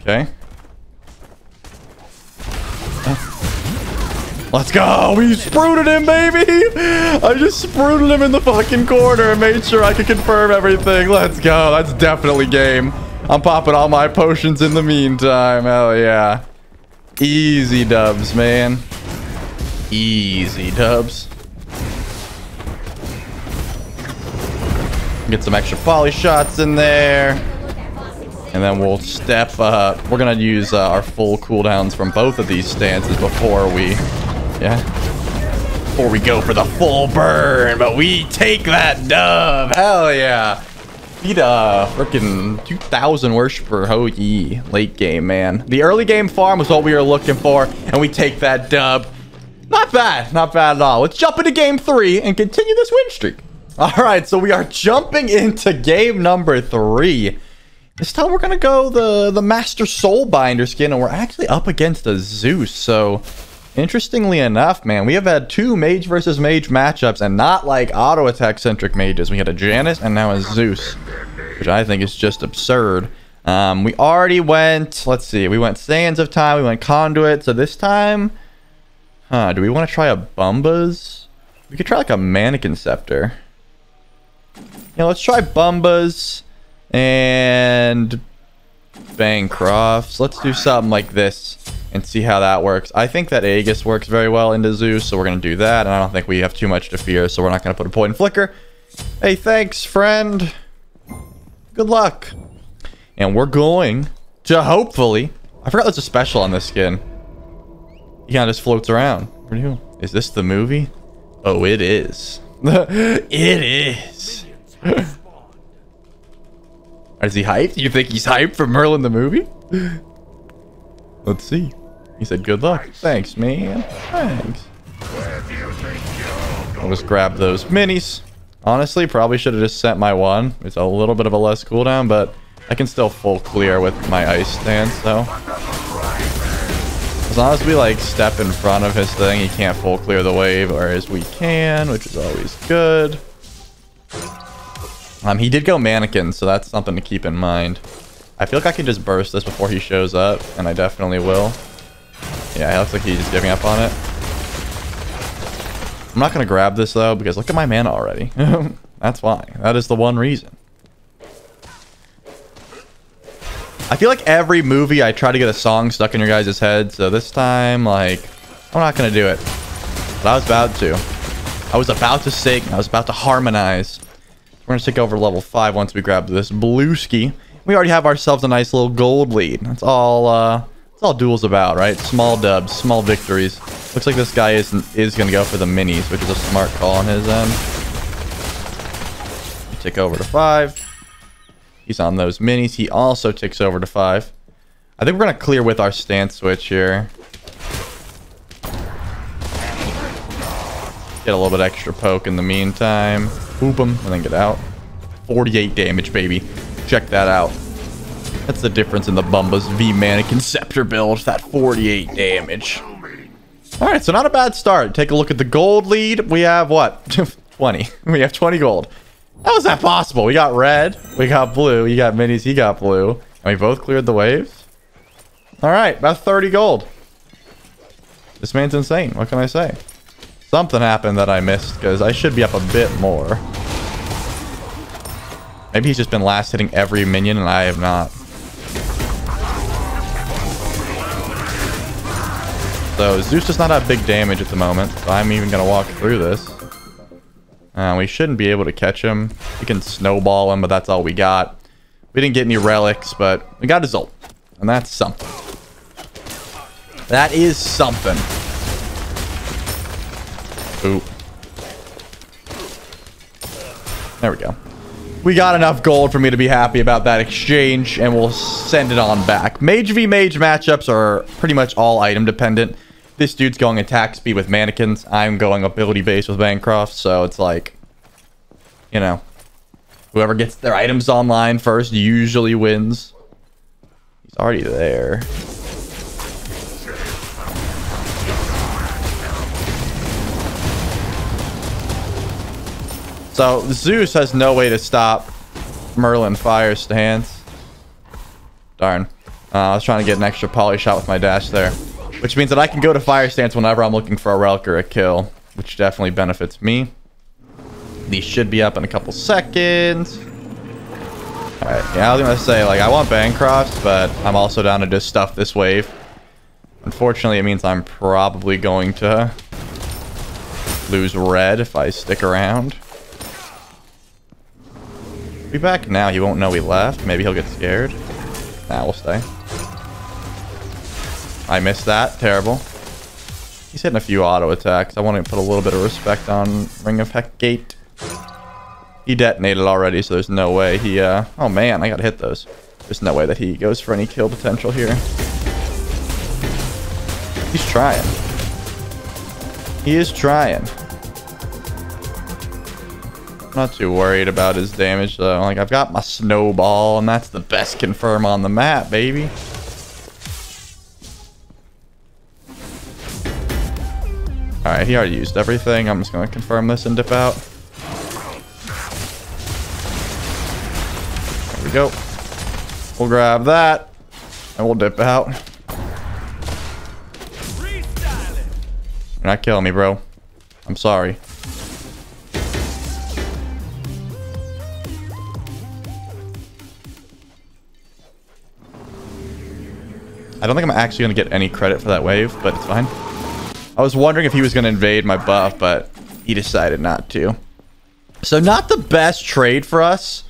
Okay. Let's go! We sprouted him, baby! I just sprouted him in the fucking corner and made sure I could confirm everything. Let's go. That's definitely game. I'm popping all my potions in the meantime. Hell yeah. Easy dubs, man. Easy dubs. Get some extra poly shots in there. And then we'll step up. We're going to use uh, our full cooldowns from both of these stances before we... Yeah. Before we go for the full burn. But we take that dub. Hell yeah. Beat uh, a freaking 2,000 worshiper Hou Yi late game, man. The early game farm was what we were looking for, and we take that dub. Not bad, not bad at all. Let's jump into game three and continue this win streak. All right, so we are jumping into game number three. This time we're gonna go the the Master Soulbinder skin, and we're actually up against a Zeus. So Interestingly enough, man, we have had two mage versus mage matchups and not like auto attack centric mages. We had a Janus and now a Zeus, which I think is just absurd. Um, we already went, let's see, we went Sands of Time, we went Conduit. So this time, huh, do we want to try a Bumbas? We could try like a Manikin Scepter. Yeah, let's try Bumbas and Bancrofts. Let's do something like this and see how that works. I think that Aegis works very well into Zeus, so we're going to do that. And I don't think we have too much to fear, so we're not going to put a point in Flicker. Hey, thanks, friend. Good luck. And we're going to hopefully... I forgot there's a special on this skin. He kind of just floats around. Is this the movie? Oh, it is. it is. Is he hyped? You think he's hyped for Merlin the movie? Let's see. He said, good luck. Thanks, man. Thanks. I'll just grab those minis. Honestly, probably should have just sent my one. It's a little bit of a less cooldown, but I can still full clear with my ice stance, so. As long as we, like, step in front of his thing, he can't full clear the wave, whereas we can, which is always good. Um, he did go manikin, so that's something to keep in mind. I feel like I can just burst this before he shows up, and I definitely will. Yeah, it looks like he's just giving up on it. I'm not going to grab this, though, because look at my mana already. That's why. That is the one reason. I feel like every movie I try to get a song stuck in your guys' head, so this time, like, I'm not going to do it. But I was about to. I was about to sing. I was about to harmonize. We're going to take over level 5 once we grab this blue ski. We already have ourselves a nice little gold lead. That's all, uh, that's all duels about, right? Small dubs, small victories. Looks like this guy is is gonna go for the minis, which is a smart call on his end. You tick over to five. He's on those minis. He also ticks over to five. I think we're gonna clear with our stance switch here. Get a little bit extra poke in the meantime. Whoop him and then get out. 48 damage, baby. Check that out. That's the difference in the Bumba's V Manikin Scepter build. That 48 damage. Alright, so not a bad start. Take a look at the gold lead. We have what? 20. We have 20 gold. How was that possible? We got red. We got blue. You got minis. He got blue. And we both cleared the waves. Alright, about 30 gold. This man's insane. What can I say? Something happened that I missed because I should be up a bit more. Maybe he's just been last hitting every minion and I have not. So Zeus does not have big damage at the moment. So I'm even going to walk through this. Uh, we shouldn't be able to catch him. We can snowball him, but that's all we got. We didn't get any relics, but we got his ult. And that's something. That is something. There we go. We got enough gold for me to be happy about that exchange, and we'll send it on back. Mage v Mage matchups are pretty much all item dependent. This dude's going attack speed with manikins. I'm going ability base with Bancroft, so it's like, you know, whoever gets their items online first usually wins. He's already there. So Zeus has no way to stop Merlin fire stance. Darn. Uh, I was trying to get an extra poly shot with my dash there. Which means that I can go to fire stance whenever I'm looking for a relic or a kill. Which definitely benefits me. These should be up in a couple seconds. Alright, yeah, I was gonna say, like, I want Bancroft, but I'm also down to just stuff this wave. Unfortunately, it means I'm probably going to lose red if I stick around. Be back now. He won't know we left. Maybe he'll get scared. Nah, we'll stay. I missed that. Terrible. He's hitting a few auto attacks. I want to put a little bit of respect on Ring of Hecate. He detonated already, so there's no way he, uh... Oh, man, I gotta hit those. There's no way that he goes for any kill potential here. He's trying. He is trying. Not too worried about his damage, though. Like, I've got my snowball, and that's the best confirm on the map, baby. Alright, he already used everything. I'm just going to confirm this and dip out. There we go. We'll grab that. And we'll dip out. You're not killing me, bro. I'm sorry. I don't think I'm actually going to get any credit for that wave, but it's fine. I was wondering if he was going to invade my buff, but he decided not to. So not the best trade for us,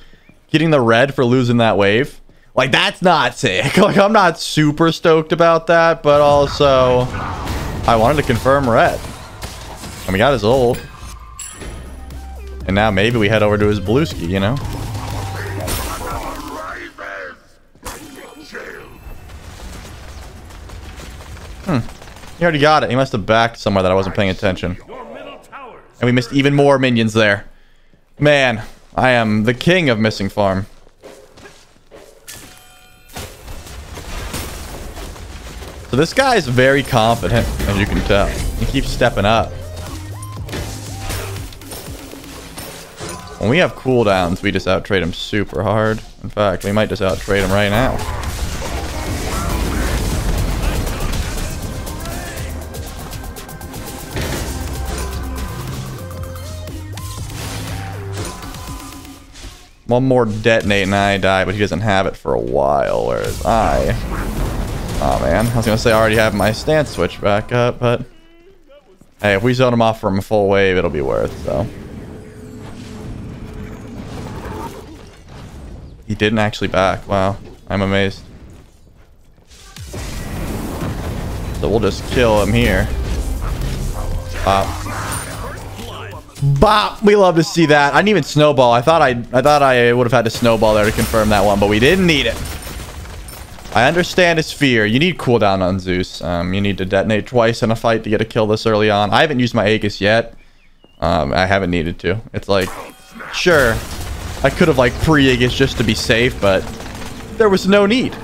getting the red for losing that wave. Like, that's not sick. Like, I'm not super stoked about that, but also, I wanted to confirm red. And we got his ult. And now maybe we head over to his Blueski, you know? Hmm. He already got it. He must have backed somewhere that I wasn't paying attention. And we missed even more minions there. Man, I am the king of missing farm. So this guy is very confident, as you can tell. He keeps stepping up. When we have cooldowns, we just out-trade him super hard. In fact, we might just out-trade him right now. One more detonate and I die, but he doesn't have it for a while, whereas I... Oh man, I was gonna say I already have my stance switch back up, but... Hey, if we zone him off from a full wave, it'll be worth, so... He didn't actually back, wow. I'm amazed. So we'll just kill him here. Pop. Bop! We love to see that. I didn't even snowball. I thought I I thought I would have had to snowball there to confirm that one, but we didn't need it. I understand his fear. You need cooldown on Zeus. Um, you need to detonate twice in a fight to get a kill this early on. I haven't used my Aegis yet. Um, I haven't needed to. It's like, sure, I could have like pre-Aegis just to be safe, but there was no need.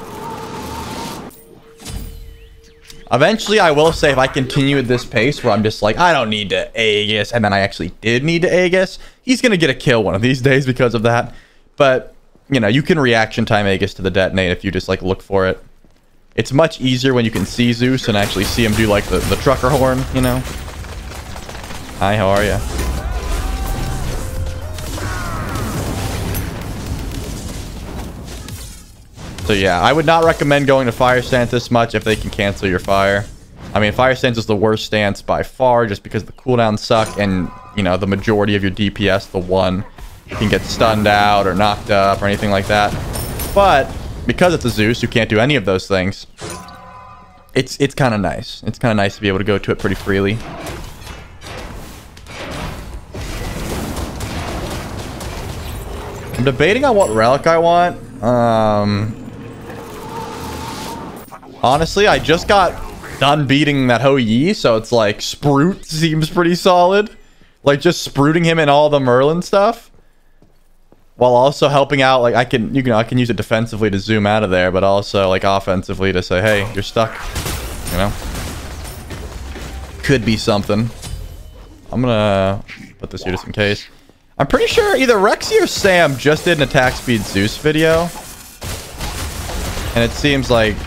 Eventually, I will say if I continue at this pace where I'm just like, I don't need to Aegis, and then I actually did need to Aegis, he's going to get a kill one of these days because of that. But, you know, you can reaction time Aegis to the detonate if you just, like, look for it. It's much easier when you can see Zeus and actually see him do, like, the, the trucker horn, you know? Hi, how are you? So yeah, I would not recommend going to fire stance this much if they can cancel your fire. I mean, fire stance is the worst stance by far just because the cooldowns suck and, you know, the majority of your DPS, the one, can get stunned out or knocked up or anything like that. But because it's a Zeus, you can't do any of those things. It's it's kind of nice. It's kind of nice to be able to go to it pretty freely. I'm debating on what relic I want. Um, Honestly, I just got done beating that Hou Yi, so it's like Sprout seems pretty solid. Like just sprouting him in all the Merlin stuff. While also helping out, like I can, you know, I can use it defensively to zoom out of there, but also like offensively to say, hey, you're stuck. You know, could be something. I'm gonna put this here just in case. I'm pretty sure either Rexy or Sam just did an attack speed Zeus video. And it seems like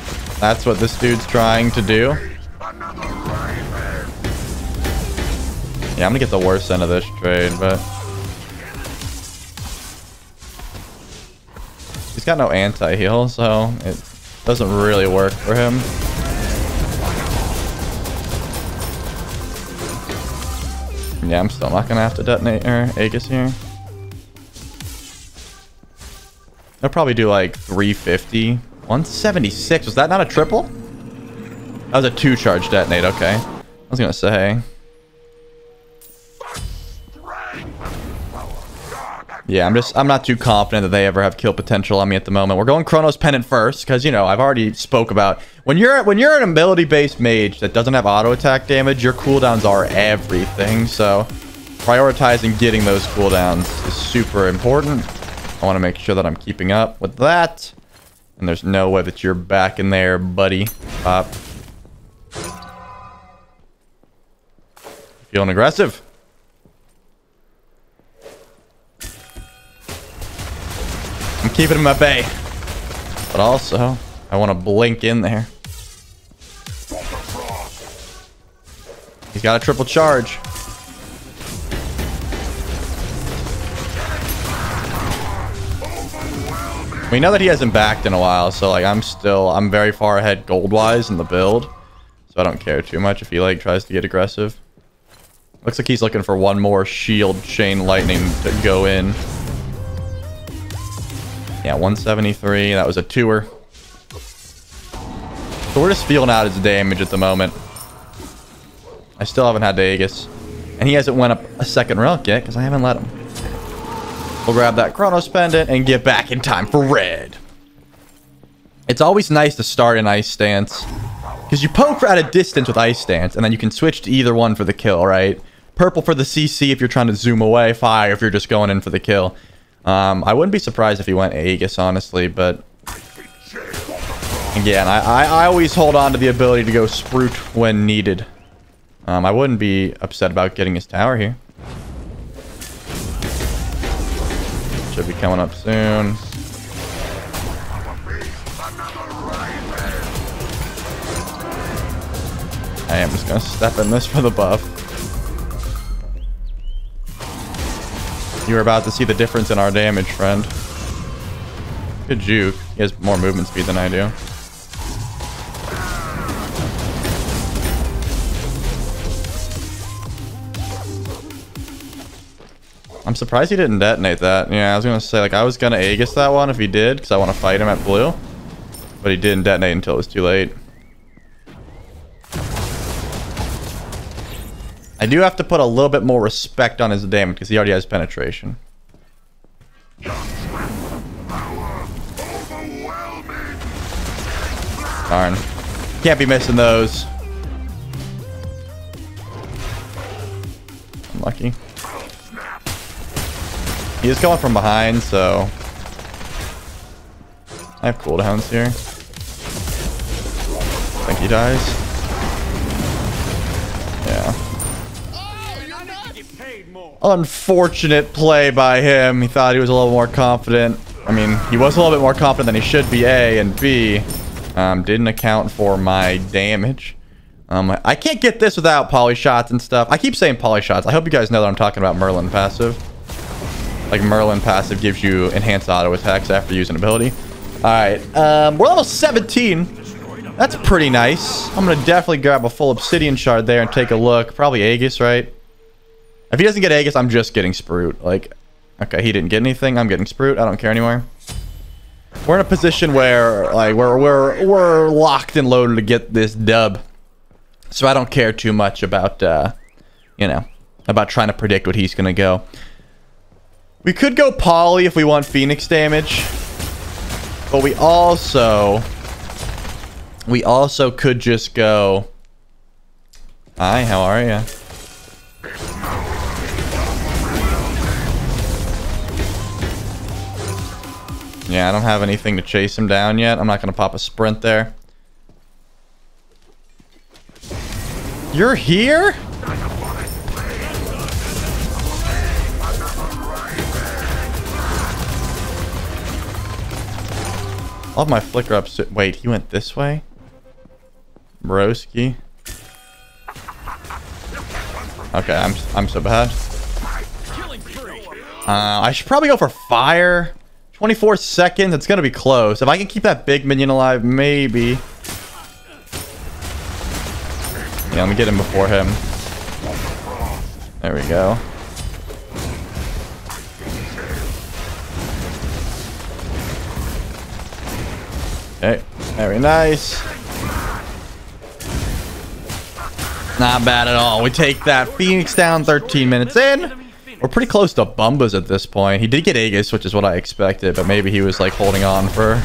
that's what this dude's trying to do. Yeah, I'm gonna get the worst end of this trade, but... He's got no anti-heal, so it doesn't really work for him. Yeah, I'm still not gonna have to detonate or Aegis here. I'll probably do like 350 176. Was that not a triple? That was a two charge detonate. Okay. I was going to say. Yeah, I'm just, I'm not too confident that they ever have kill potential on me at the moment. We're going Chronos Pendant first, because, you know, I've already spoke about, when you're, when you're an ability-based mage that doesn't have auto attack damage, your cooldowns are everything, so prioritizing getting those cooldowns is super important. I want to make sure that I'm keeping up with that. And there's no way that you're back in there, buddy. Pop. Feeling aggressive. I'm keeping him at bay. But also, I want to blink in there. He's got a triple charge. We know that he hasn't backed in a while, so like I'm still I'm very far ahead gold-wise in the build. So I don't care too much if he like tries to get aggressive. Looks like he's looking for one more shield chain lightning to go in. Yeah, 173. That was a tour. So we're just feeling out his damage at the moment. I still haven't had Aegis. And he hasn't went up a second relic yet because I haven't let him. We'll grab that Chronos Pendant and get back in time for red. It's always nice to start in Ice Stance. Because you poke at a distance with Ice Stance, and then you can switch to either one for the kill, right? Purple for the CC if you're trying to zoom away, fire if you're just going in for the kill. Um, I wouldn't be surprised if he went Aegis, honestly, but... Again, I, I, I always hold on to the ability to go Sprout when needed. Um, I wouldn't be upset about getting his tower here. Should be coming up soon. I am just gonna step in this for the buff. You're about to see the difference in our damage, friend. Good juke. He has more movement speed than I do. I'm surprised he didn't detonate that. Yeah, I was gonna say, like, I was gonna Aegis that one if he did, because I want to fight him at blue. But he didn't detonate until it was too late. I do have to put a little bit more respect on his damage, because he already has penetration. Darn. Can't be missing those. Unlucky. He is coming from behind, so... I have cooldowns here. I think he dies. Yeah. Unfortunate play by him. He thought he was a little more confident. I mean, he was a little bit more confident than he should be, A, and B, um, didn't account for my damage. Um, I can't get this without poly shots and stuff. I keep saying poly shots. I hope you guys know that I'm talking about Merlin passive. Like Merlin passive gives you enhanced auto attacks after using ability. All right, um, we're level 17. That's pretty nice. I'm gonna definitely grab a full obsidian shard there and take a look. Probably Aegis, right? If he doesn't get Aegis, I'm just getting Sprout. Like, okay, he didn't get anything. I'm getting Sprout. I don't care anymore. We're in a position where, like, we're we're we're locked and loaded to get this dub. So I don't care too much about, uh, you know, about trying to predict what he's gonna go. We could go Poly if we want Phoenix damage, but we also we also could just go. Hi, how are you? Yeah, I don't have anything to chase him down yet. I'm not going to pop a sprint there. You're here? I'll have my flicker up. Wait, he went this way? Broski. Okay, I'm I'm so bad. Uh, I should probably go for fire. 24 seconds. It's gonna be close. If I can keep that big minion alive, maybe. Yeah, let me get him before him. There we go. Okay, very nice. Not bad at all. We take that Phoenix down 13 minutes in. We're pretty close to Bumbas at this point. He did get Aegis, which is what I expected, but maybe he was like holding on for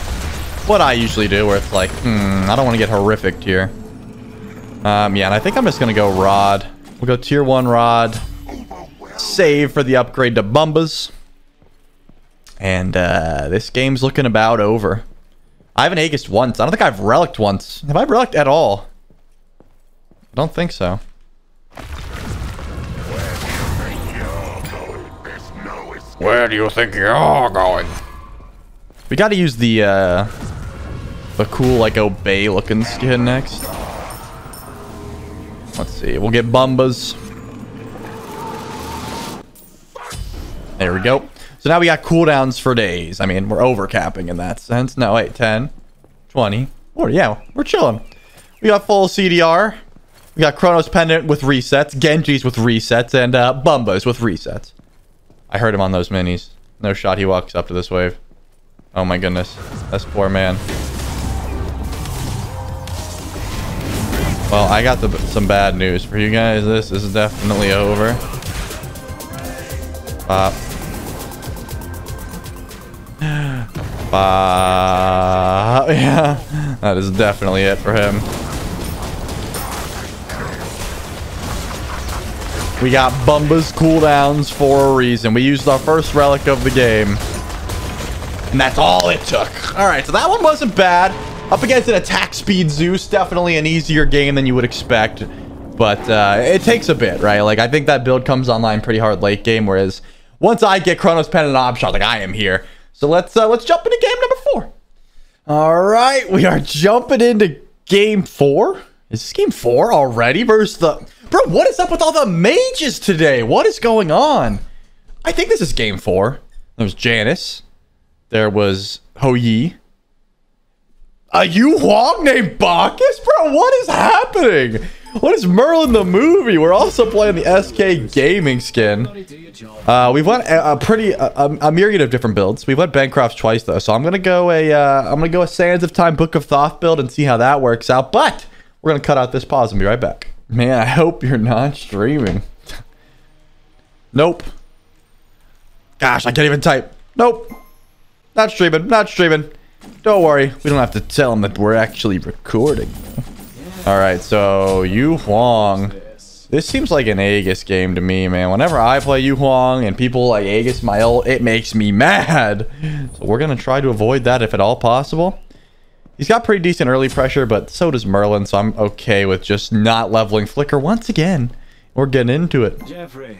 what I usually do, where it's like, hmm, I don't want to get horrific here. Um, yeah, and I think I'm just going to go Rod. We'll go Tier 1 Rod. Save for the upgrade to Bumbas. And uh, this game's looking about over. I haven't Aegis once. I don't think I've Relicked once. Have I Relicked at all? I don't think so. Where do you think you're going? We got to use the uh, the cool like obey looking skin next. Let's see. We'll get Bumbas. There we go. So now we got cooldowns for days. I mean, we're overcapping in that sense. No, wait, 10, 20, or yeah, we're chilling. We got full CDR. We got Chronos Pendant with resets, Genji's with resets, and uh, Bumbas with resets. I heard him on those minis. No shot he walks up to this wave. Oh my goodness. That's poor man. Well, I got the, some bad news for you guys. This, is definitely over. Bop. Bop. Yeah. That is definitely it for him. We got Bumba's cooldowns for a reason. We used our first relic of the game. And that's all it took. All right, so that one wasn't bad. Up against an attack speed Zeus, definitely an easier game than you would expect. But uh, it takes a bit, right? Like, I think that build comes online pretty hard late game, whereas once I get Chronos Pen and Obshot, like, I am here. So let's, uh, let's jump into game number four. All right, we are jumping into game four. Is this game four already versus the... Bro, what is up with all the mages today? What is going on? I think this is game four. There was Janus. There was Hou Yi. A Yu Huang named Bacchus? Bro, what is happening? What is Merlin the movie? We're also playing the SK Gaming skin. Uh, we've went a, a pretty a, a, myriad of different builds. We've went Bancroft twice though, so I'm gonna go a uh, I'm gonna go a Sands of Time Book of Thoth build and see how that works out. But we're gonna cut out this pause and be right back. Man, I hope you're not streaming. nope. Gosh, I can't even type. Nope. Not streaming. Not streaming. Don't worry. We don't have to tell them that we're actually recording. All right, so Yu Huang. This seems like an Aegis game to me, man. Whenever I play Yu Huang and people like Aegis my ult, it makes me mad. So we're going to try to avoid that if at all possible. He's got pretty decent early pressure, but so does Merlin, so I'm okay with just not leveling Flicker once again. We're getting into it. Jeffrey,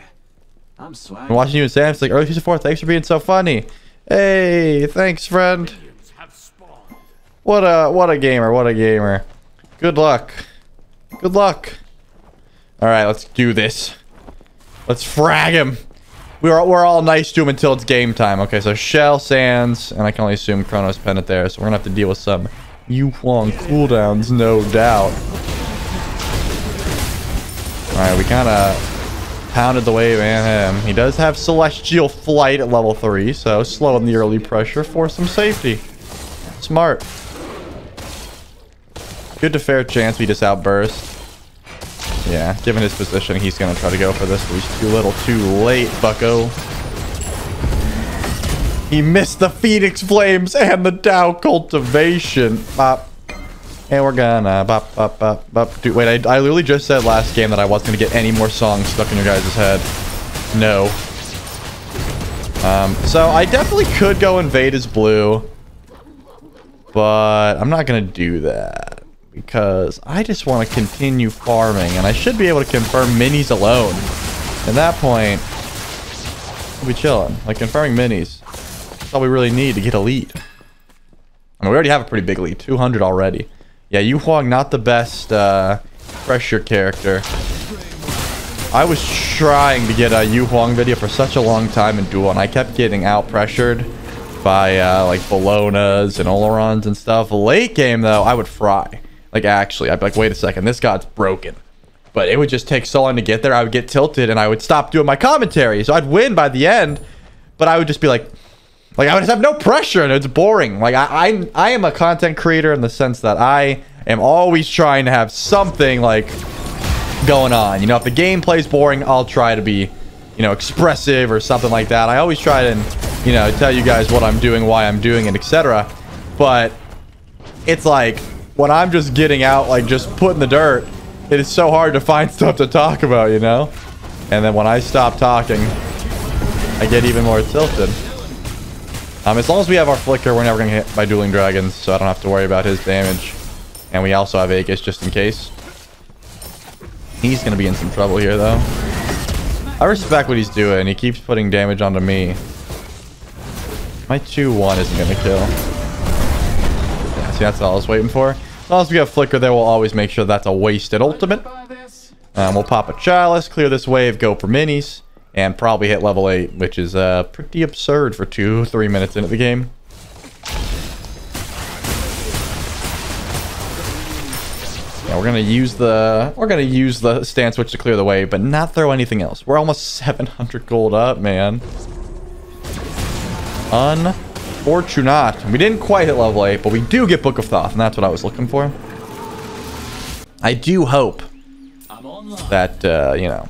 I'm swag. I'm watching you and Sam. It's like, early season 4, thanks for being so funny. Hey, thanks, friend. Minions have spawned. What a what a gamer, what a gamer. Good luck. Good luck. Alright, let's do this. Let's frag him. We're, we're all nice to him until it's game time. Okay, so Shell, Sands, and I can only assume Chronos Pennant there, so we're gonna have to deal with some Yu Huang cooldowns, no doubt. Alright, we kinda pounded the wave and him. He does have Celestial Flight at level 3, so slowing the early pressure for some safety. Smart. Good to fair chance we just outburst. Yeah, given his position, he's gonna try to go for this, he's too little too late, bucko. He missed the Phoenix Flames and the Dao Cultivation. Bop. And we're gonna bop, bop, bop, bop. Dude, wait, I, I literally just said last game that I wasn't gonna get any more songs stuck in your guys' head. No. Um, so I definitely could go invade his blue. But I'm not gonna do that because I just want to continue farming and I should be able to confirm minis alone. At that point, we'll be chilling. Like confirming minis. That's all we really need to get a lead. I mean, we already have a pretty big lead, 200 already. Yeah, Yu Huang, not the best uh, pressure character. I was trying to get a Yu Huang video for such a long time in Duel, and I kept getting out pressured by uh, like Bellonas and Oloruns and stuff. Late game, though, I would fry. Like, actually, I'd be like, wait a second, this god's broken. But it would just take so long to get there. I would get tilted and I would stop doing my commentary. So I'd win by the end. But I would just be like, like I would just have no pressure and it's boring. Like I, I, I am a content creator in the sense that I am always trying to have something like going on. You know, if the gameplay's boring, I'll try to be, you know, expressive or something like that. I always try to, you know, tell you guys what I'm doing, why I'm doing it, etc. But it's like when I'm just getting out, like just put in the dirt, it is so hard to find stuff to talk about, you know? And then when I stop talking, I get even more tilted. Um, as long as we have our Flicker, we're never going to hit by Dueling Dragons, so I don't have to worry about his damage. And we also have Aegis just in case. He's going to be in some trouble here, though. I respect what he's doing. He keeps putting damage onto me. My 2-1 isn't going to kill. See, that's all I was waiting for. As long as we have Flicker there, we'll always make sure that's a wasted ultimate. Um, we'll pop a Chalice, clear this wave, go for minis, and probably hit level 8, which is uh, pretty absurd for 2, 3 minutes into the game. Yeah, we're gonna use the we're gonna use the stance switch to clear the way, but not throw anything else. We're almost 700 gold up, man. Unfortunate. We didn't quite hit level 8, but we do get Book of Thoth, and that's what I was looking for. I do hope that, uh, you know,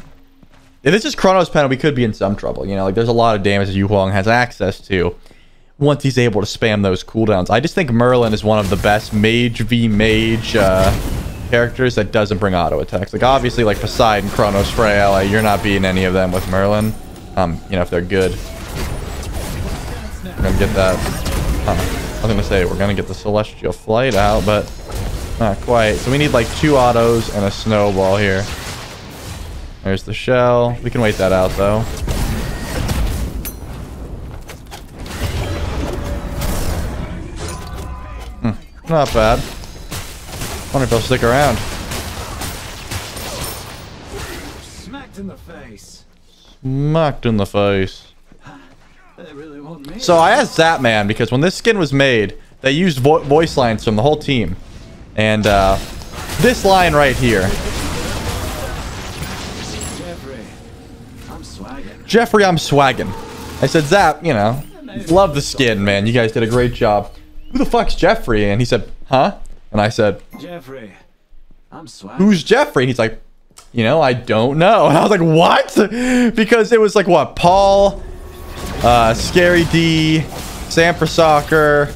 if this is Chronos Pen, we could be in some trouble. You know, like there's a lot of damage that Yu Huang has access to once he's able to spam those cooldowns. I just think Merlin is one of the best mage v mage uh, characters that doesn't bring auto attacks. Like obviously, like Poseidon, Chronos, Freya, like, you're not beating any of them with Merlin. Um, you know, if they're good. We're gonna get that. Huh. I was gonna say we're gonna get the Celestial Flight out, but not quite. So we need like two autos and a snowball here. There's the shell. We can wait that out though. Hmm, not bad. Wonder if they'll stick around. Smacked in the face. Smacked in the face. They really. So I asked Zapman because when this skin was made, they used vo voice lines from the whole team. And uh, this line right here. Jeffrey, I'm swagging. Jeffrey, I'm swagging. I said, Zap, you know, love the skin, man. You guys did a great job. Who the fuck's Jeffrey? And he said, huh? And I said, Jeffrey, I'm swagging. who's Jeffrey? And he's like, you know, I don't know. And I was like, what? Because it was like, what? Paul, uh, Scary D, Sam for Soccer,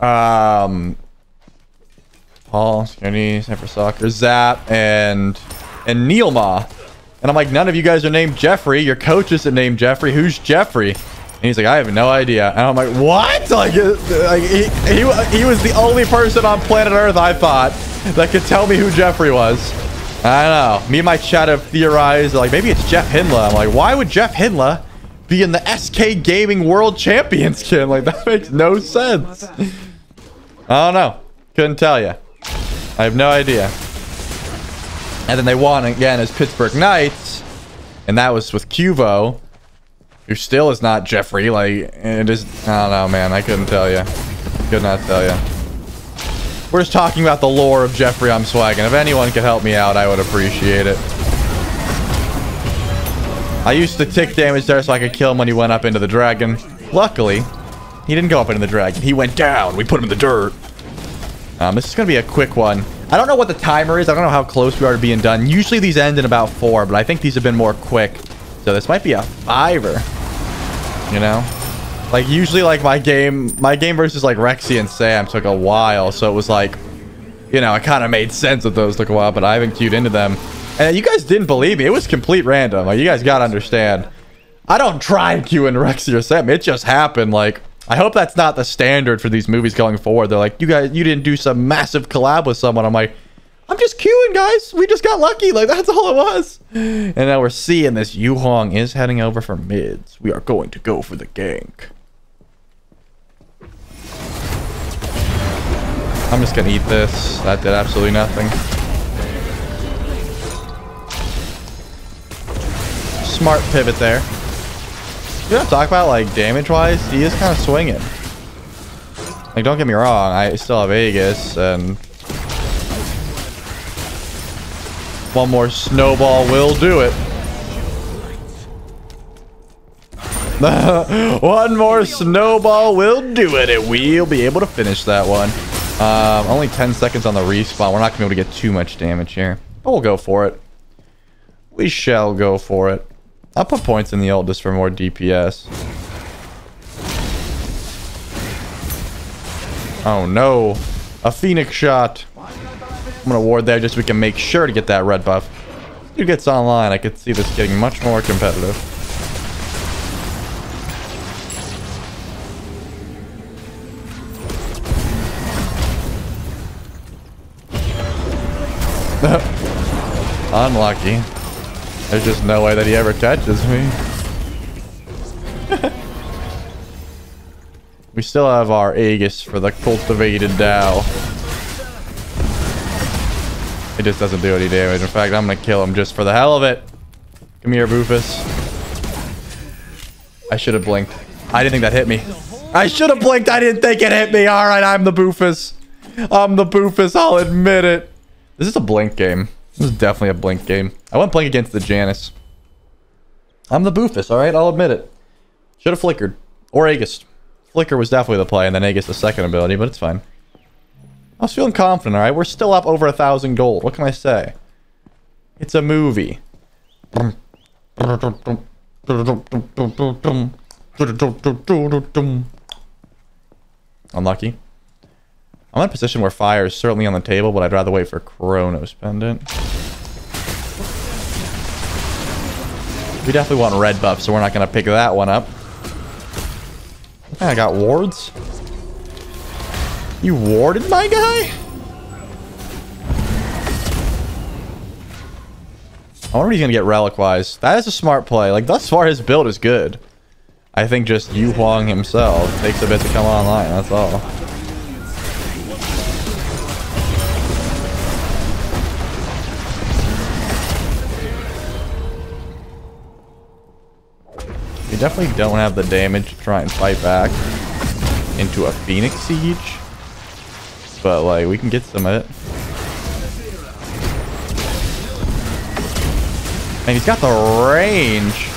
um, Paul, Scary D, Sam for Soccer, Zap, and and Neilmah. And I'm like, none of you guys are named Jeffrey. Your coach isn't named Jeffrey. Who's Jeffrey? And he's like, I have no idea. And I'm like, what? Like, uh, like he, he, he was the only person on planet Earth, I thought, that could tell me who Jeffrey was. I don't know. Me and my chat have theorized, like, maybe it's Jeff Hindla. I'm like, why would Jeff Hindla be in the SK Gaming World Champion skin? Like, that makes no sense. I don't know. Couldn't tell you. I have no idea. And then they won again as Pittsburgh Knights. And that was with Cuvo. Who still is not Jeffrey. Like, it is... I don't know, man. I couldn't tell you. Could not tell you. We're just talking about the lore of Jeffrey I'm swagging. If anyone could help me out, I would appreciate it. I used to tick damage there so I could kill him when he went up into the dragon. Luckily, he didn't go up into the dragon. He went down. We put him in the dirt. Um, this is going to be a quick one. I don't know what the timer is. I don't know how close we are to being done. Usually these end in about four, but I think these have been more quick. So this might be a fiver. You know? Like, usually, like, my game... My game versus, like, Rexy and Sam took a while. So it was like... You know, it kind of made sense that those took a while, but I haven't queued into them. And you guys didn't believe me. It was complete random. Like, you guys gotta understand. I don't try and queue Rexy or Sam. It just happened, like... I hope that's not the standard for these movies going forward. They're like, you guys, you didn't do some massive collab with someone. I'm like, I'm just queuing, guys. We just got lucky. Like, that's all it was. And now we're seeing this. Yu Huang is heading over for mids. We are going to go for the gank. I'm just to eat this. That did absolutely nothing. Smart pivot there. You know talk about, like, damage-wise? He is kind of swinging. Like, don't get me wrong. I still have Aegis, and... One more snowball will do it. one more snowball will do it, and we'll be able to finish that one. Um, only 10 seconds on the respawn. We're not going to be able to get too much damage here. But we'll go for it. We shall go for it. I'll put points in the ult just for more DPS. Oh no. A Phoenix shot. I'm gonna ward there just so we can make sure to get that red buff. It gets online, I could see this getting much more competitive. Unlucky. There's just no way that he ever touches me. we still have our Aegis for the cultivated Dao. It just doesn't do any damage. In fact, I'm gonna kill him just for the hell of it. Come here, Boofus. I should have blinked. I didn't think that hit me. I should have blinked. I didn't think it hit me. All right, I'm the Boofus. I'm the Boofus. I'll admit it. This is a blink game. This is definitely a blink game. I went blink against the Janus. I'm the Boofus, alright? I'll admit it. Should have flickered. Or Aegis. Flicker was definitely the play, and then Aegis the second ability, but it's fine. I was feeling confident, alright? We're still up over a thousand gold. What can I say? It's a movie. Unlucky. I'm in a position where fire is certainly on the table, but I'd rather wait for Chronos Pendant. We definitely want red buff, so we're not going to pick that one up. I got wards. You warded my guy? I wonder if he's going to get relic-wise. That is a smart play. Like, thus far, his build is good. I think just Yu Huang himself takes a bit to come online, that's all. We definitely don't have the damage to try and fight back into a Phoenix Siege. But, like, we can get some of it. And he's got the range.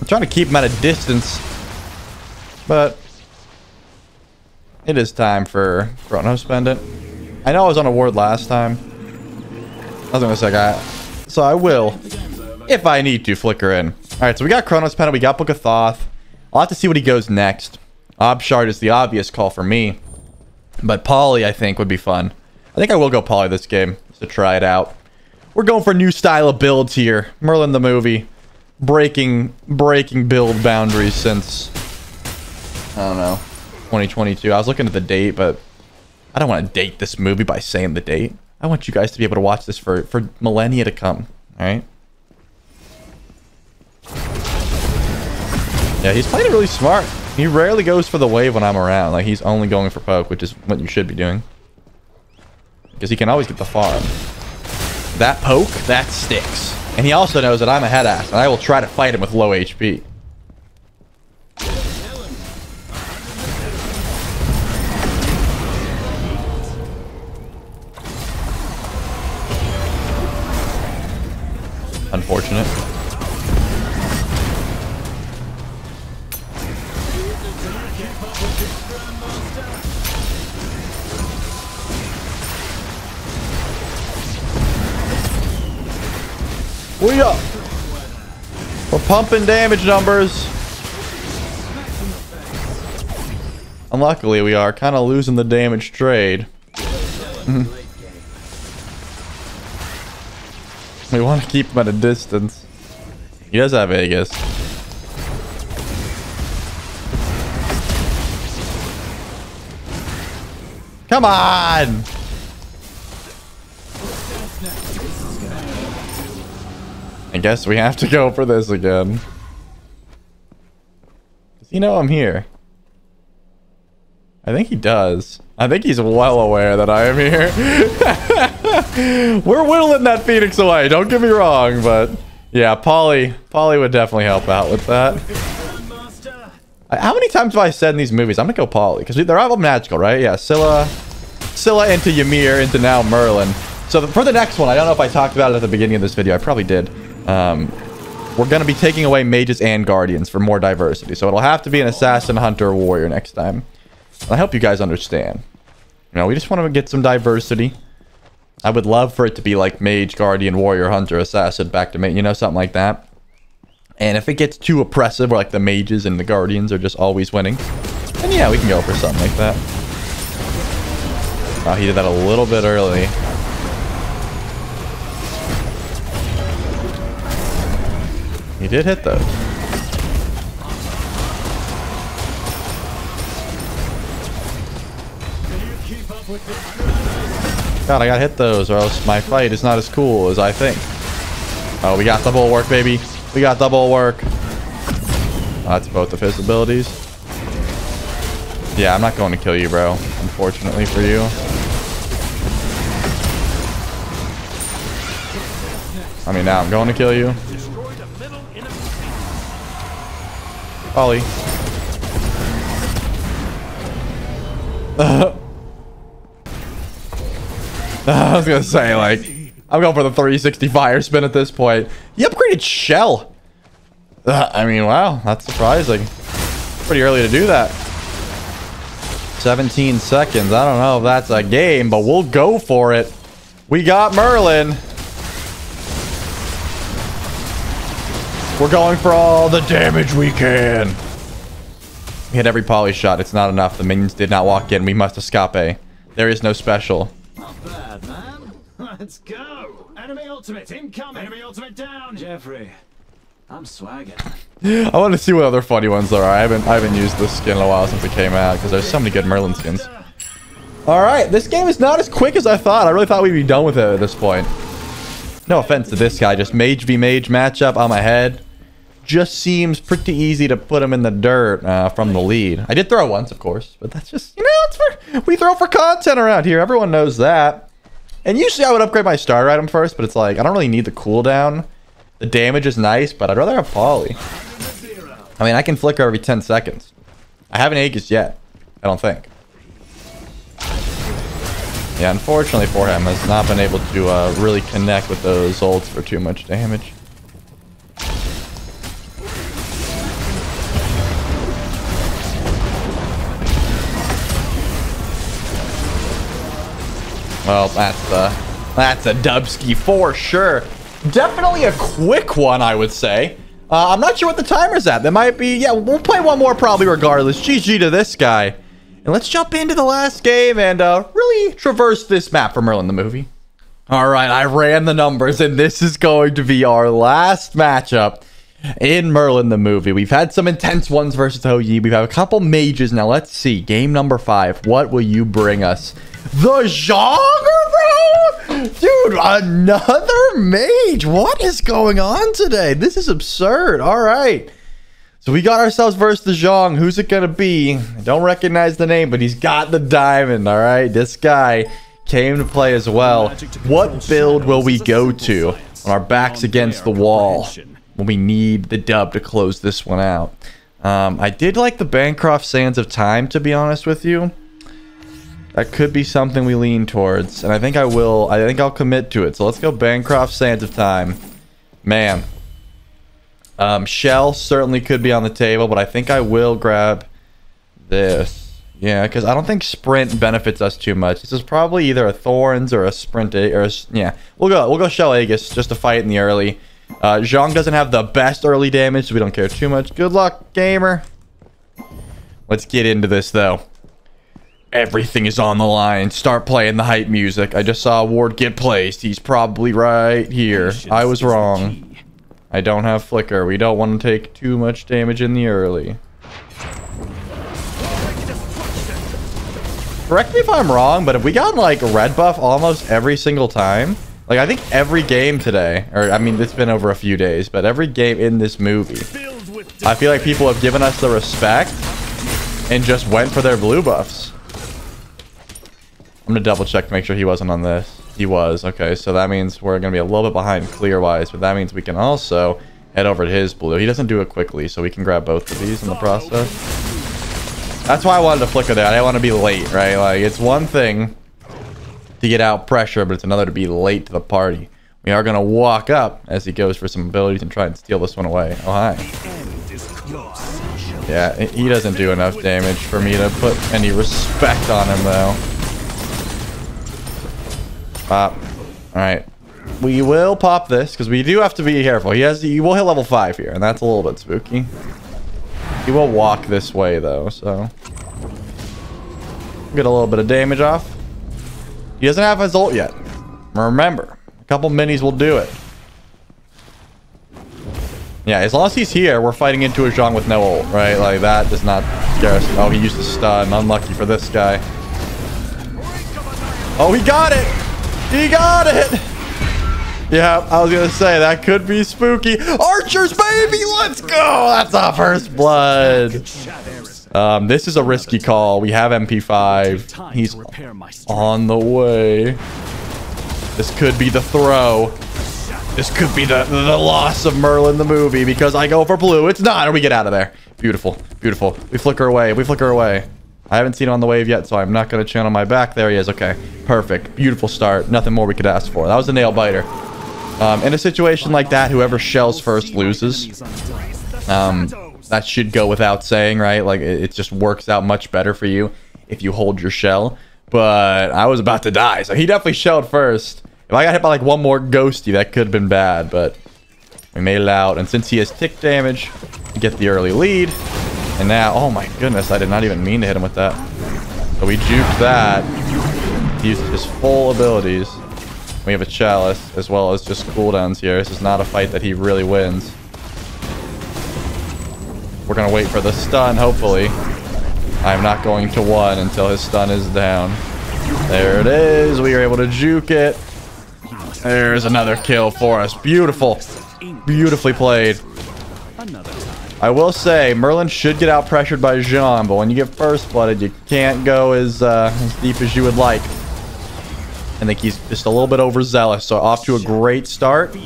I'm trying to keep him at a distance. But it is time for Chronos Pendant. I know I was on a ward last time. I was gonna say I so I will if I need to flicker in. Alright, so we got Chronos Pendant, we got Book of Thoth. I'll have to see what he goes next. Obshard is the obvious call for me. But Poly, I think, would be fun. I think I will go Poly this game, just to try it out. We're going for a new style of builds here. Merlin the movie. Breaking, breaking build boundaries since, I don't know, 2022. I was looking at the date, but I don't want to date this movie by saying the date. I want you guys to be able to watch this for, for millennia to come, alright? Yeah, he's playing it really smart. He rarely goes for the wave when I'm around. Like, he's only going for poke, which is what you should be doing. Because he can always get the farm. That poke, that sticks. And he also knows that I'm a head ass, and I will try to fight him with low HP. Unfortunate. We up. We're pumping damage numbers. Unluckily, we are kind of losing the damage trade. we want to keep him at a distance. He does have Vegas. Come on! I guess we have to go for this again. Does he know I'm here? I think he does. I think he's well aware that I am here. We're whittling that Phoenix away, don't get me wrong, but yeah, Poly, Poly would definitely help out with that. How many times have I said in these movies, I'm gonna go Poly, because they're all magical, right? Yeah, Scylla, Scylla into Ymir into now Merlin. So for the next one, I don't know if I talked about it at the beginning of this video. I probably did. Um, we're going to be taking away mages and guardians for more diversity. So it'll have to be an assassin, hunter, warrior next time. I hope you guys understand. You know, we just want to get some diversity. I would love for it to be like mage, guardian, warrior, hunter, assassin, back to mate, you know, something like that. And if it gets too oppressive, where like the mages and the guardians are just always winning, then yeah, we can go for something like that. Oh, he did that a little bit early. He did hit those. God, I gotta hit those or else my fight is not as cool as I think. Oh, we got double work, baby. We got double work. Oh, that's both of his abilities. Yeah, I'm not going to kill you, bro. Unfortunately for you. I mean, now I'm going to kill you. Ollie. I was gonna say, like, I'm going for the 360 fire spin at this point. He upgraded Shell. Uh, I mean, wow, that's surprising. Pretty early to do that. 17 seconds. I don't know if that's a game, but we'll go for it. We got Merlin. We're going for all the damage we can. We hit every poly shot. It's not enough. The minions did not walk in. We must escape. There is no special. Not bad, man. Let's go. Enemy ultimate incoming. Enemy ultimate down. Jeffrey, I'm swagging. I want to see what other funny ones there are. I haven't I haven't used this skin in a while since it came out because there's so many good Merlin skins. All right, this game is not as quick as I thought. I really thought we'd be done with it at this point. No offense to this guy, just mage v mage matchup on my head. Just seems pretty easy to put him in the dirt uh, from the lead. I did throw once, of course, but that's just you know, it's for we throw for content around here. Everyone knows that. And usually I would upgrade my starter item first, but it's like I don't really need the cooldown. The damage is nice, but I'd rather have Poly. I mean, I can flicker every 10 seconds. I haven't Aegis yet. I don't think. Yeah, unfortunately for him, has not been able to uh, really connect with those ults for too much damage. Well, that's the that's a dubski for sure. Definitely a quick one, I would say. Uh, I'm not sure what the timer's at. That might be... Yeah, we'll play one more probably regardless. GG to this guy. And let's jump into the last game and uh, really traverse this map for Merlin the movie. All right, I ran the numbers, and this is going to be our last matchup in Merlin the movie. We've had some intense ones versus OE. We've had a couple mages. Now, let's see. Game number five. What will you bring us? The Genre, bro? Dude, another mage. What is going on today? This is absurd. All right. So we got ourselves versus the Zhong. Who's it going to be? I don't recognize the name, but he's got the diamond. All right. This guy came to play as well. What build will we go to on our backs against the wall when we need the dub to close this one out? Um, I did like the Bancroft Sands of Time, to be honest with you. That could be something we lean towards, and I think I will. I think I'll commit to it. So let's go Bancroft Sands of Time. Man. Um, Shell certainly could be on the table, but I think I will grab this. Yeah, because I don't think sprint benefits us too much. This is probably either a Thorns or a sprint. Or a, yeah, we'll go. We'll go Shell Aegis just to fight in the early. Uh, Zhong doesn't have the best early damage, so we don't care too much. Good luck, gamer. Let's get into this though. Everything is on the line. Start playing the hype music. I just saw Ward get placed. He's probably right here. I was wrong. I don't have flicker. We don't want to take too much damage in the early. Correct me if I'm wrong, but if we got like red buff almost every single time, like I think every game today, or I mean it's been over a few days, but every game in this movie, I feel like people have given us the respect and just went for their blue buffs. I'm gonna double check to make sure he wasn't on this. He was. Okay, so that means we're gonna be a little bit behind clear-wise, but that means we can also head over to his blue. He doesn't do it quickly, so we can grab both of these in the process. That's why I wanted to flicker there. I didn't want to be late, right? Like, it's one thing to get out pressure, but it's another to be late to the party. We are going to walk up as he goes for some abilities and try and steal this one away. Oh, hi. Yeah, he doesn't do enough damage for me to put any respect on him, though. Pop. Alright. We will pop this, because we do have to be careful. He has, he will hit level 5 here, and that's a little bit spooky. He will walk this way, though, so... Get a little bit of damage off. He doesn't have his ult yet. Remember, a couple minis will do it. Yeah, as long as he's here, we're fighting into a Zhong with no ult, right? Like, that does not scare us. Oh, he used to stun. Unlucky for this guy. Oh, he got it! He got it! Yeah, I was gonna say that could be spooky. Archers, baby, let's go! That's our first blood. Um, this is a risky call. We have MP5. He's on the way. This could be the throw. This could be the, the loss of Merlin the movie because I go for blue. It's not, and we get out of there. Beautiful, beautiful. We flicker away. We flicker away. I haven't seen him on the wave yet, so I'm not going to channel my back. There he is. Okay, perfect. Beautiful start. Nothing more we could ask for. That was a nail biter. Um, in a situation like that, whoever shells first loses. Um, that should go without saying, right? Like, it, it, just works out much better for you if you hold your shell. But I was about to die, so he definitely shelled first. If I got hit by, like, one more ghosty, that could have been bad, but we made it out. And since he has tick damage, we get the early lead. And now, oh my goodness, I did not even mean to hit him with that. So we juked that. He used his full abilities. We have a Chalice, as well as just cooldowns here. This is not a fight that he really wins. We're going to wait for the stun, hopefully. I'm not going to one until his stun is down. There it is. We are able to juke it. There's another kill for us. Beautiful. Beautifully played. I will say, Merlin should get out pressured by Jean, but when you get first blooded, you can't go as, uh, as deep as you would like. I think he's just a little bit overzealous. So off to a great start.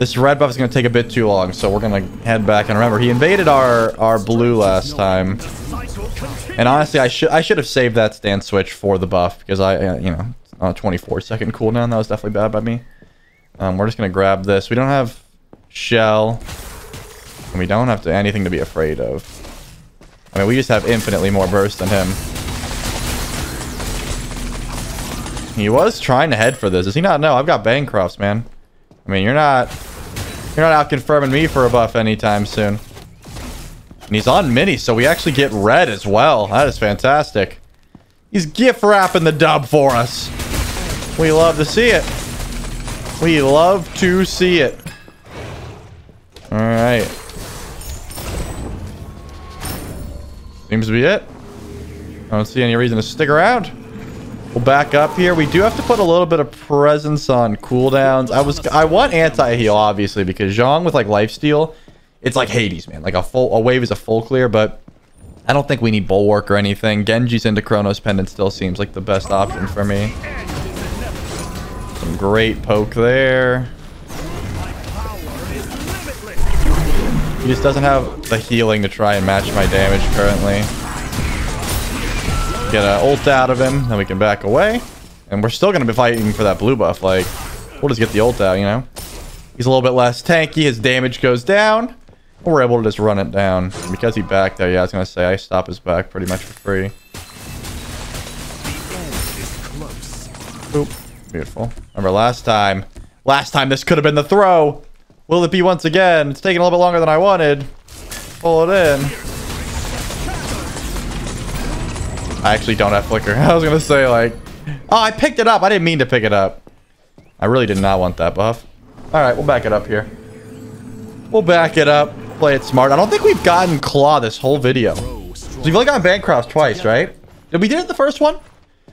This red buff is going to take a bit too long, so we're going to head back. And remember, he invaded our, our blue last time. And honestly, I should I should have saved that stance switch for the buff because I, uh, you know, on a 24 second cooldown. That was definitely bad by me. Um, we're just going to grab this. We don't have shell. And we don't have to anything to be afraid of. I mean, we just have infinitely more burst than him. He was trying to head for this. Does he not know? I've got Bancrofts, man. I mean, you're not You're not out confirming me for a buff anytime soon. And he's on mini, so we actually get red as well. That is fantastic. He's gift wrapping the dub for us. We love to see it. We love to see it. All right. Seems to be it. I don't see any reason to stick around. We'll back up here. We do have to put a little bit of presence on cooldowns. I was I want anti-heal, obviously, because Zhong with like lifesteal, it's like Hades, man. Like a full a wave is a full clear, but I don't think we need bulwark or anything. Genji's into Chronos Pendant still seems like the best option for me. Some great poke there. He just doesn't have the healing to try and match my damage currently. Get an ult out of him, then we can back away. And we're still going to be fighting for that blue buff. Like, we'll just get the ult out, you know? He's a little bit less tanky. His damage goes down. We're able to just run it down. And because he backed there, yeah, I was going to say, I stop his back pretty much for free. Boop. Beautiful. Remember last time. Last time this could have been the throw. Will it be once again? It's taking a little bit longer than I wanted. Pull it in. I actually don't have flicker. I was gonna say like, oh, I picked it up. I didn't mean to pick it up. I really did not want that buff. All right, we'll back it up here. We'll back it up. Play it smart. I don't think we've gotten Claw this whole video. So we've only gotten Bancroft twice, right? Did we did it the first one?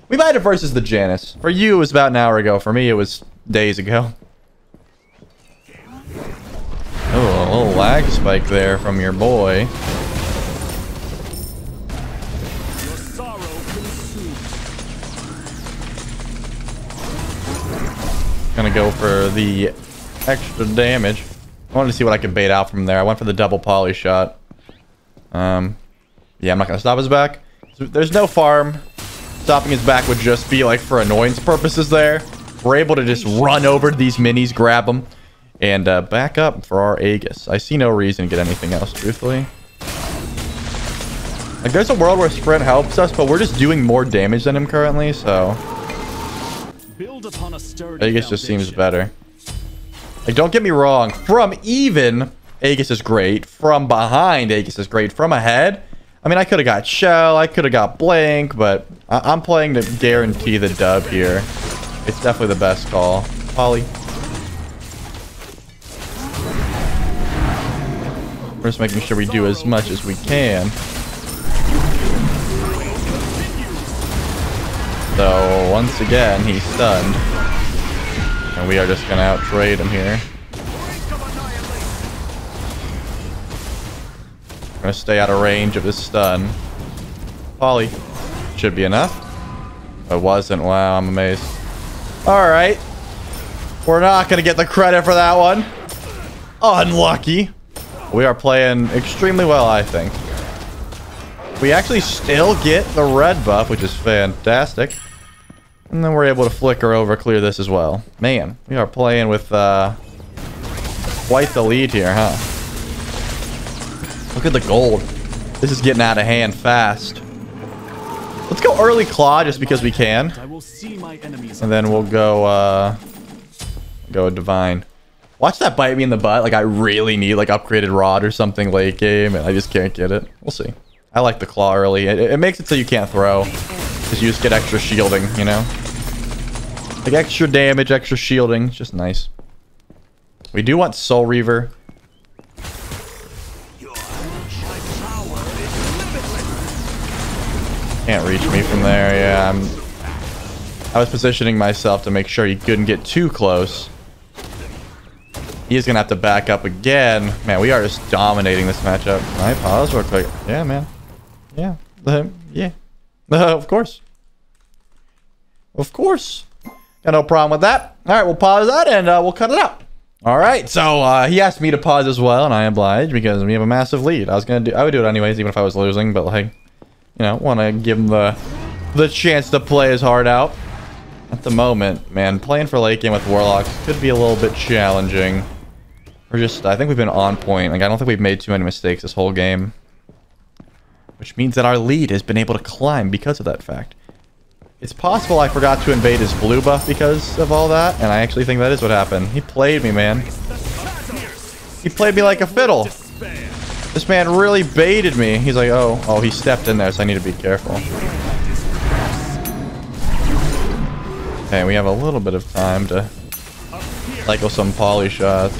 We might have versus the Janus. For you, it was about an hour ago. For me, it was days ago. Oh, a little lag spike there from your boy. Gonna go for the extra damage. I wanted to see what I could bait out from there. I went for the double poly shot. Um, yeah, I'm not gonna stop his back. There's no farm. Stopping his back would just be like for annoyance purposes there. We're able to just run over to these minis, grab them, and uh, back up for our Aegis. I see no reason to get anything else, truthfully. Like, there's a world where Sprint helps us, but we're just doing more damage than him currently, so... Build upon a sturdy Aegis just seems better. Like, don't get me wrong. From even, Aegis is great. From behind, Aegis is great. From ahead, I mean, I could have got Shell. I could have got Blink, but I I'm playing to guarantee the dub here. It's definitely the best call. Poly. We're just making sure we do as much as we can. So, once again, he's stunned. And we are just going to out-trade him here. We're going to stay out of range of his stun. Poly. Should be enough. It wasn't. Wow, I'm amazed. Alright. We're not going to get the credit for that one. Unlucky. We are playing extremely well, I think. We actually still get the red buff, which is fantastic. And then we're able to flicker over, clear this as well. Man, we are playing with uh, quite the lead here, huh? Look at the gold. This is getting out of hand fast. Let's go early claw just because we can. I will see my enemies. And then we'll go, uh, go divine. Watch that bite me in the butt. Like, I really need, like, upgraded rod or something late game, and I just can't get it. We'll see. I like the claw early. It, it makes it so you can't throw. Because you just get extra shielding, you know? Like, extra damage, extra shielding. It's just nice. We do want Soul Reaver. Can't reach me from there. Yeah, I'm... I was positioning myself to make sure he couldn't get too close. He's gonna have to back up again. Man, we are just dominating this matchup. Can I pause real quick? Yeah, man. Yeah. Yeah. Uh, of course. Of course. Got no problem with that. All right, we'll pause that and uh, we'll cut it out. All right, so uh, he asked me to pause as well, and I obliged because we have a massive lead. I was gonna do, I would do it anyways, even if I was losing, but like, you know, want to give him the the chance to play his heart out. At the moment, man, playing for late game with Warlocks could be a little bit challenging. We're just, I think we've been on point. Like, I don't think we've made too many mistakes this whole game. Which means that our lead has been able to climb because of that fact. It's possible I forgot to invade his blue buff because of all that, and I actually think that is what happened. He played me, man. He played me like a fiddle. This man really baited me. He's like, oh, oh, he stepped in there, so I need to be careful. Okay, we have a little bit of time to cycle some poly shots.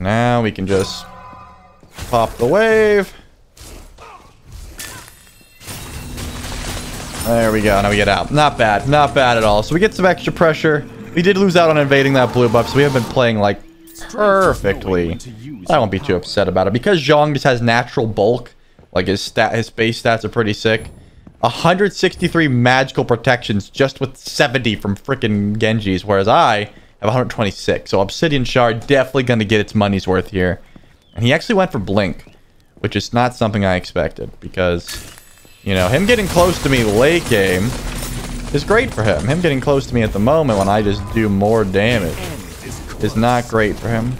Now we can just pop the wave. There we go. Now we get out. Not bad. Not bad at all. So we get some extra pressure. We did lose out on invading that blue buff, so we have been playing, like, perfectly. I won't be too upset about it. Because Zhong just has natural bulk, like, his stat, his base stats are pretty sick. 163 magical protections just with 70 from freaking Genji's, whereas I have 126. So Obsidian Shard definitely going to get its money's worth here. And he actually went for Blink, which is not something I expected because you know, him getting close to me late game is great for him. Him getting close to me at the moment when I just do more damage is not great for him.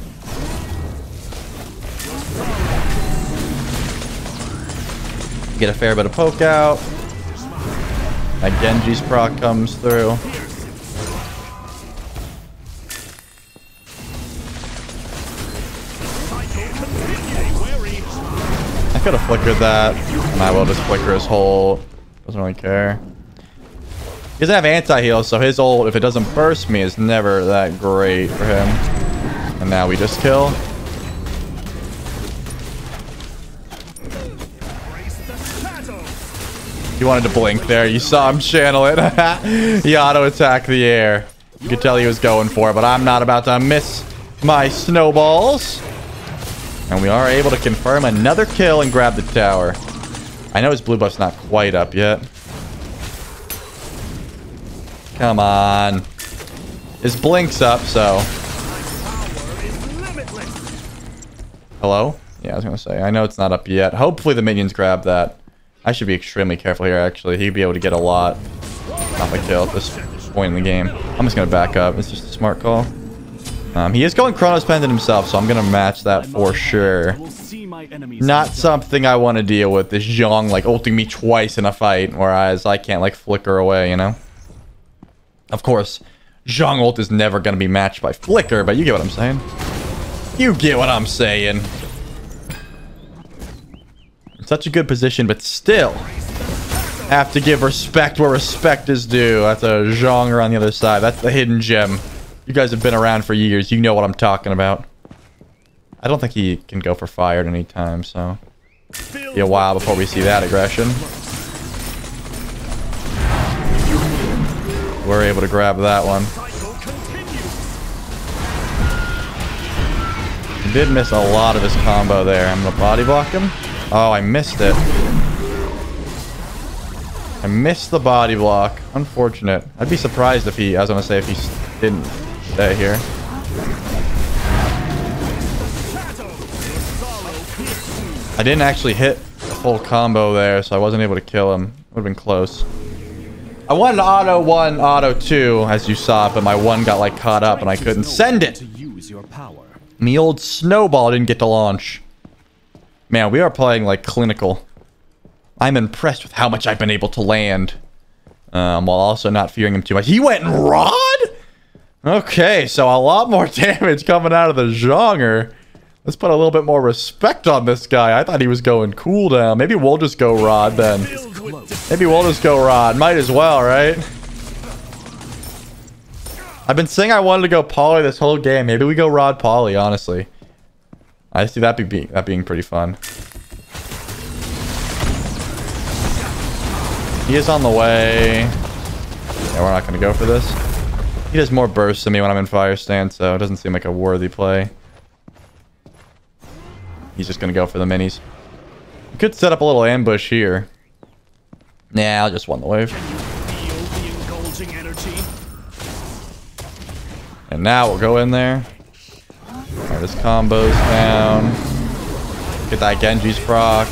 Get a fair bit of poke out. That Genji's proc comes through. Could have flickered that. And I will just flicker his whole. Doesn't really care. He doesn't have anti-heal, so his ult, if it doesn't burst me, is never that great for him. And now we just kill. He wanted to blink there. You saw him channel it. he auto-attacked the air. You could tell he was going for it, but I'm not about to miss my snowballs. And we are able to confirm another kill and grab the tower. I know his blue buff's not quite up yet. Come on. His blink's up, so... Hello? Yeah, I was gonna say. I know it's not up yet. Hopefully the minions grab that. I should be extremely careful here, actually. He'd be able to get a lot. Not my kill at this point in the game. I'm just gonna back up. It's just a smart call. Um, he is going Chronos Pendant himself, so I'm gonna match that for sure. Not something I want to deal with. This Zhong, like, ulting me twice in a fight, whereas I can't, like, flicker away, you know? Of course, Zhong ult is never going to be matched by flicker, but you get what I'm saying. You get what I'm saying. Such a good position, but still have to give respect where respect is due. That's a Zhong on the other side. That's the hidden gem. You guys have been around for years. You know what I'm talking about. I don't think he can go for fire at any time, so... Be a while before we see that aggression. We're able to grab that one. He did miss a lot of his combo there. I'm gonna body block him. Oh, I missed it. I missed the body block. Unfortunate. I'd be surprised if he, I was gonna say, if he didn't here. I didn't actually hit the full combo there, so I wasn't able to kill him. Would have been close. I wanted auto one, auto two, as you saw, but my one got like caught up and I couldn't send it. And the old snowball didn't get to launch. Man, we are playing like clinical. I'm impressed with how much I've been able to land. Um, while also not fearing him too much. He went Rod? Okay, so a lot more damage coming out of the Zhonger. Let's put a little bit more respect on this guy. I thought he was going cooldown. Maybe we'll just go Rod then. Maybe we'll just go Rod. Might as well, right? I've been saying I wanted to go Poly this whole game. Maybe we go Rod Poly, honestly. I see that, be that being pretty fun. He is on the way. Yeah, we're not going to go for this. He does more bursts than me when I'm in fire stance, so it doesn't seem like a worthy play. He's just going to go for the minis. We could set up a little ambush here. Nah, I'll just want the wave. And now we'll go in there. Alright, this combo's down. Get that Genji's proc.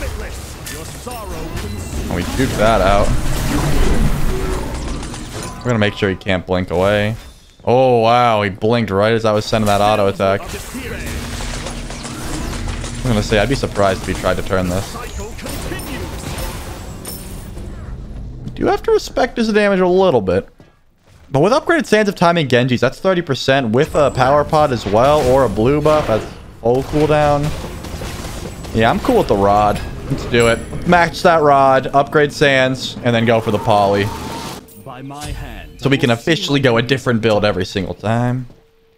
And we juke that out. We're gonna make sure he can't blink away. Oh, wow. He blinked right as I was sending that auto attack. I'm gonna say, I'd be surprised if he tried to turn this. You do have to respect his damage a little bit. But with upgraded Sands of Time and Genjis, that's 30% with a power pod as well, or a blue buff. That's full cooldown. Yeah, I'm cool with the rod. Let's do it. Match that rod, upgrade Sands, and then go for the poly. By my hand. So we can officially go a different build every single time.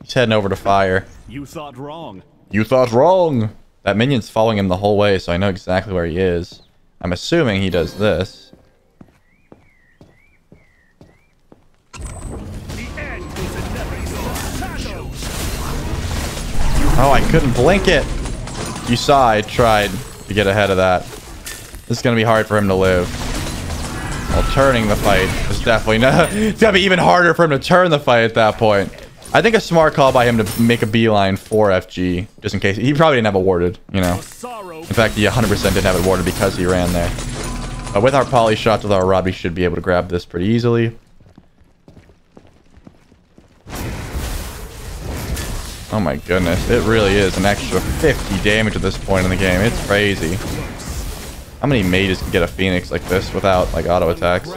He's heading over to fire. You thought wrong. You thought wrong. That minion's following him the whole way, so I know exactly where he is. I'm assuming he does this. Oh, I couldn't blink it. You saw I tried to get ahead of that. This is going to be hard for him to live. Well, turning the fight is definitely going to be even harder for him to turn the fight at that point. I think a smart call by him to make a beeline for FG, just in case. He probably didn't have it warded, you know. In fact, he 100% didn't have it warded because he ran there. But with our poly shots, with our rod, we should be able to grab this pretty easily. Oh my goodness, it really is an extra 50 damage at this point in the game. It's crazy. How many mages can get a phoenix like this without like auto attacks?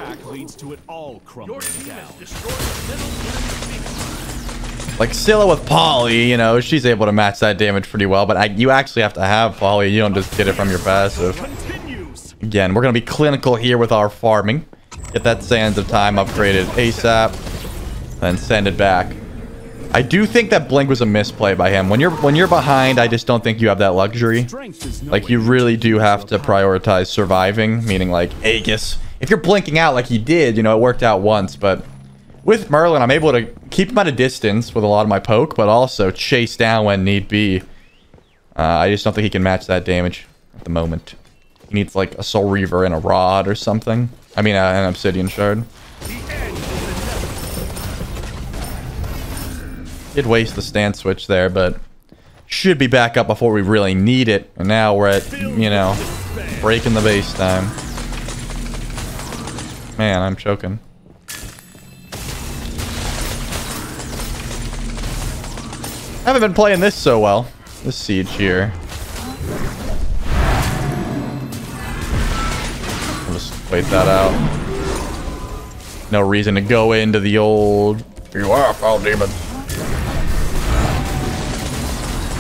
Like Scylla with Poly, you know, she's able to match that damage pretty well, but I, you actually have to have Poly. You don't just get it from your passive. Again, we're going to be clinical here with our farming. Get that Sands of Time upgraded ASAP, then send it back. I do think that Blink was a misplay by him. When you're when you're behind, I just don't think you have that luxury. Strength is no Like you really do have to prioritize surviving, meaning like Aegis. If you're blinking out like he did, you know, it worked out once, but with Merlin, I'm able to keep him at a distance with a lot of my poke, but also chase down when need be. Uh, I just don't think he can match that damage at the moment. He needs like a Soul Reaver and a Rod or something. I mean, uh, an Obsidian Shard. Did waste the stance switch there, but should be back up before we really need it. And now we're at, you know, breaking the base time. Man, I'm choking. Haven't been playing this so well. This siege here. I'll just wait that out. No reason to go into the old. You are foul demon.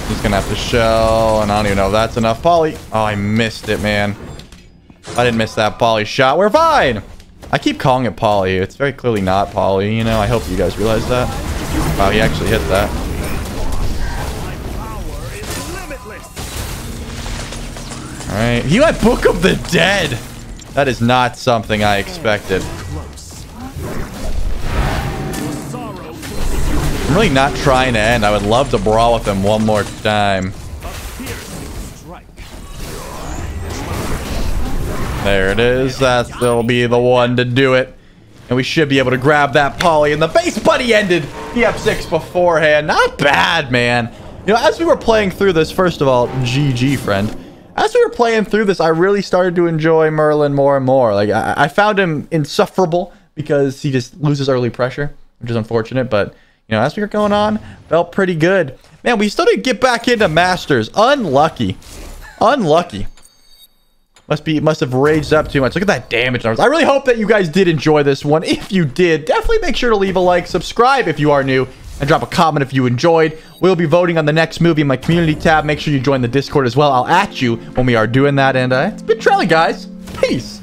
He's gonna have to shell, and I don't even know if that's enough. Poly. Oh, I missed it, man. I didn't miss that Poly shot. We're fine. I keep calling it Poly. It's very clearly not Poly. You know, I hope you guys realize that. Wow, he actually hit that. power is limitless. All right. He went Book of the Dead. That is not something I expected. I'm really not trying to end. I would love to brawl with him one more time. There it is. That'll be the one to do it. And we should be able to grab that poly. And the base buddy ended the F6 beforehand. Not bad, man. You know, as we were playing through this, first of all, GG, friend. As we were playing through this, I really started to enjoy Merlin more and more. Like, I, I found him insufferable because he just loses early pressure, which is unfortunate. But, you know, as we were going on, felt pretty good. Man, we still didn't get back into Masters. Unlucky. Unlucky. Must be must have raged up too much. Look at that damage numbers. I really hope that you guys did enjoy this one. If you did, definitely make sure to leave a like, subscribe if you are new, and drop a comment if you enjoyed. We'll be voting on the next movie in my community tab. Make sure you join the Discord as well. I'll at you when we are doing that. And uh, it's been Trelli, guys. Peace.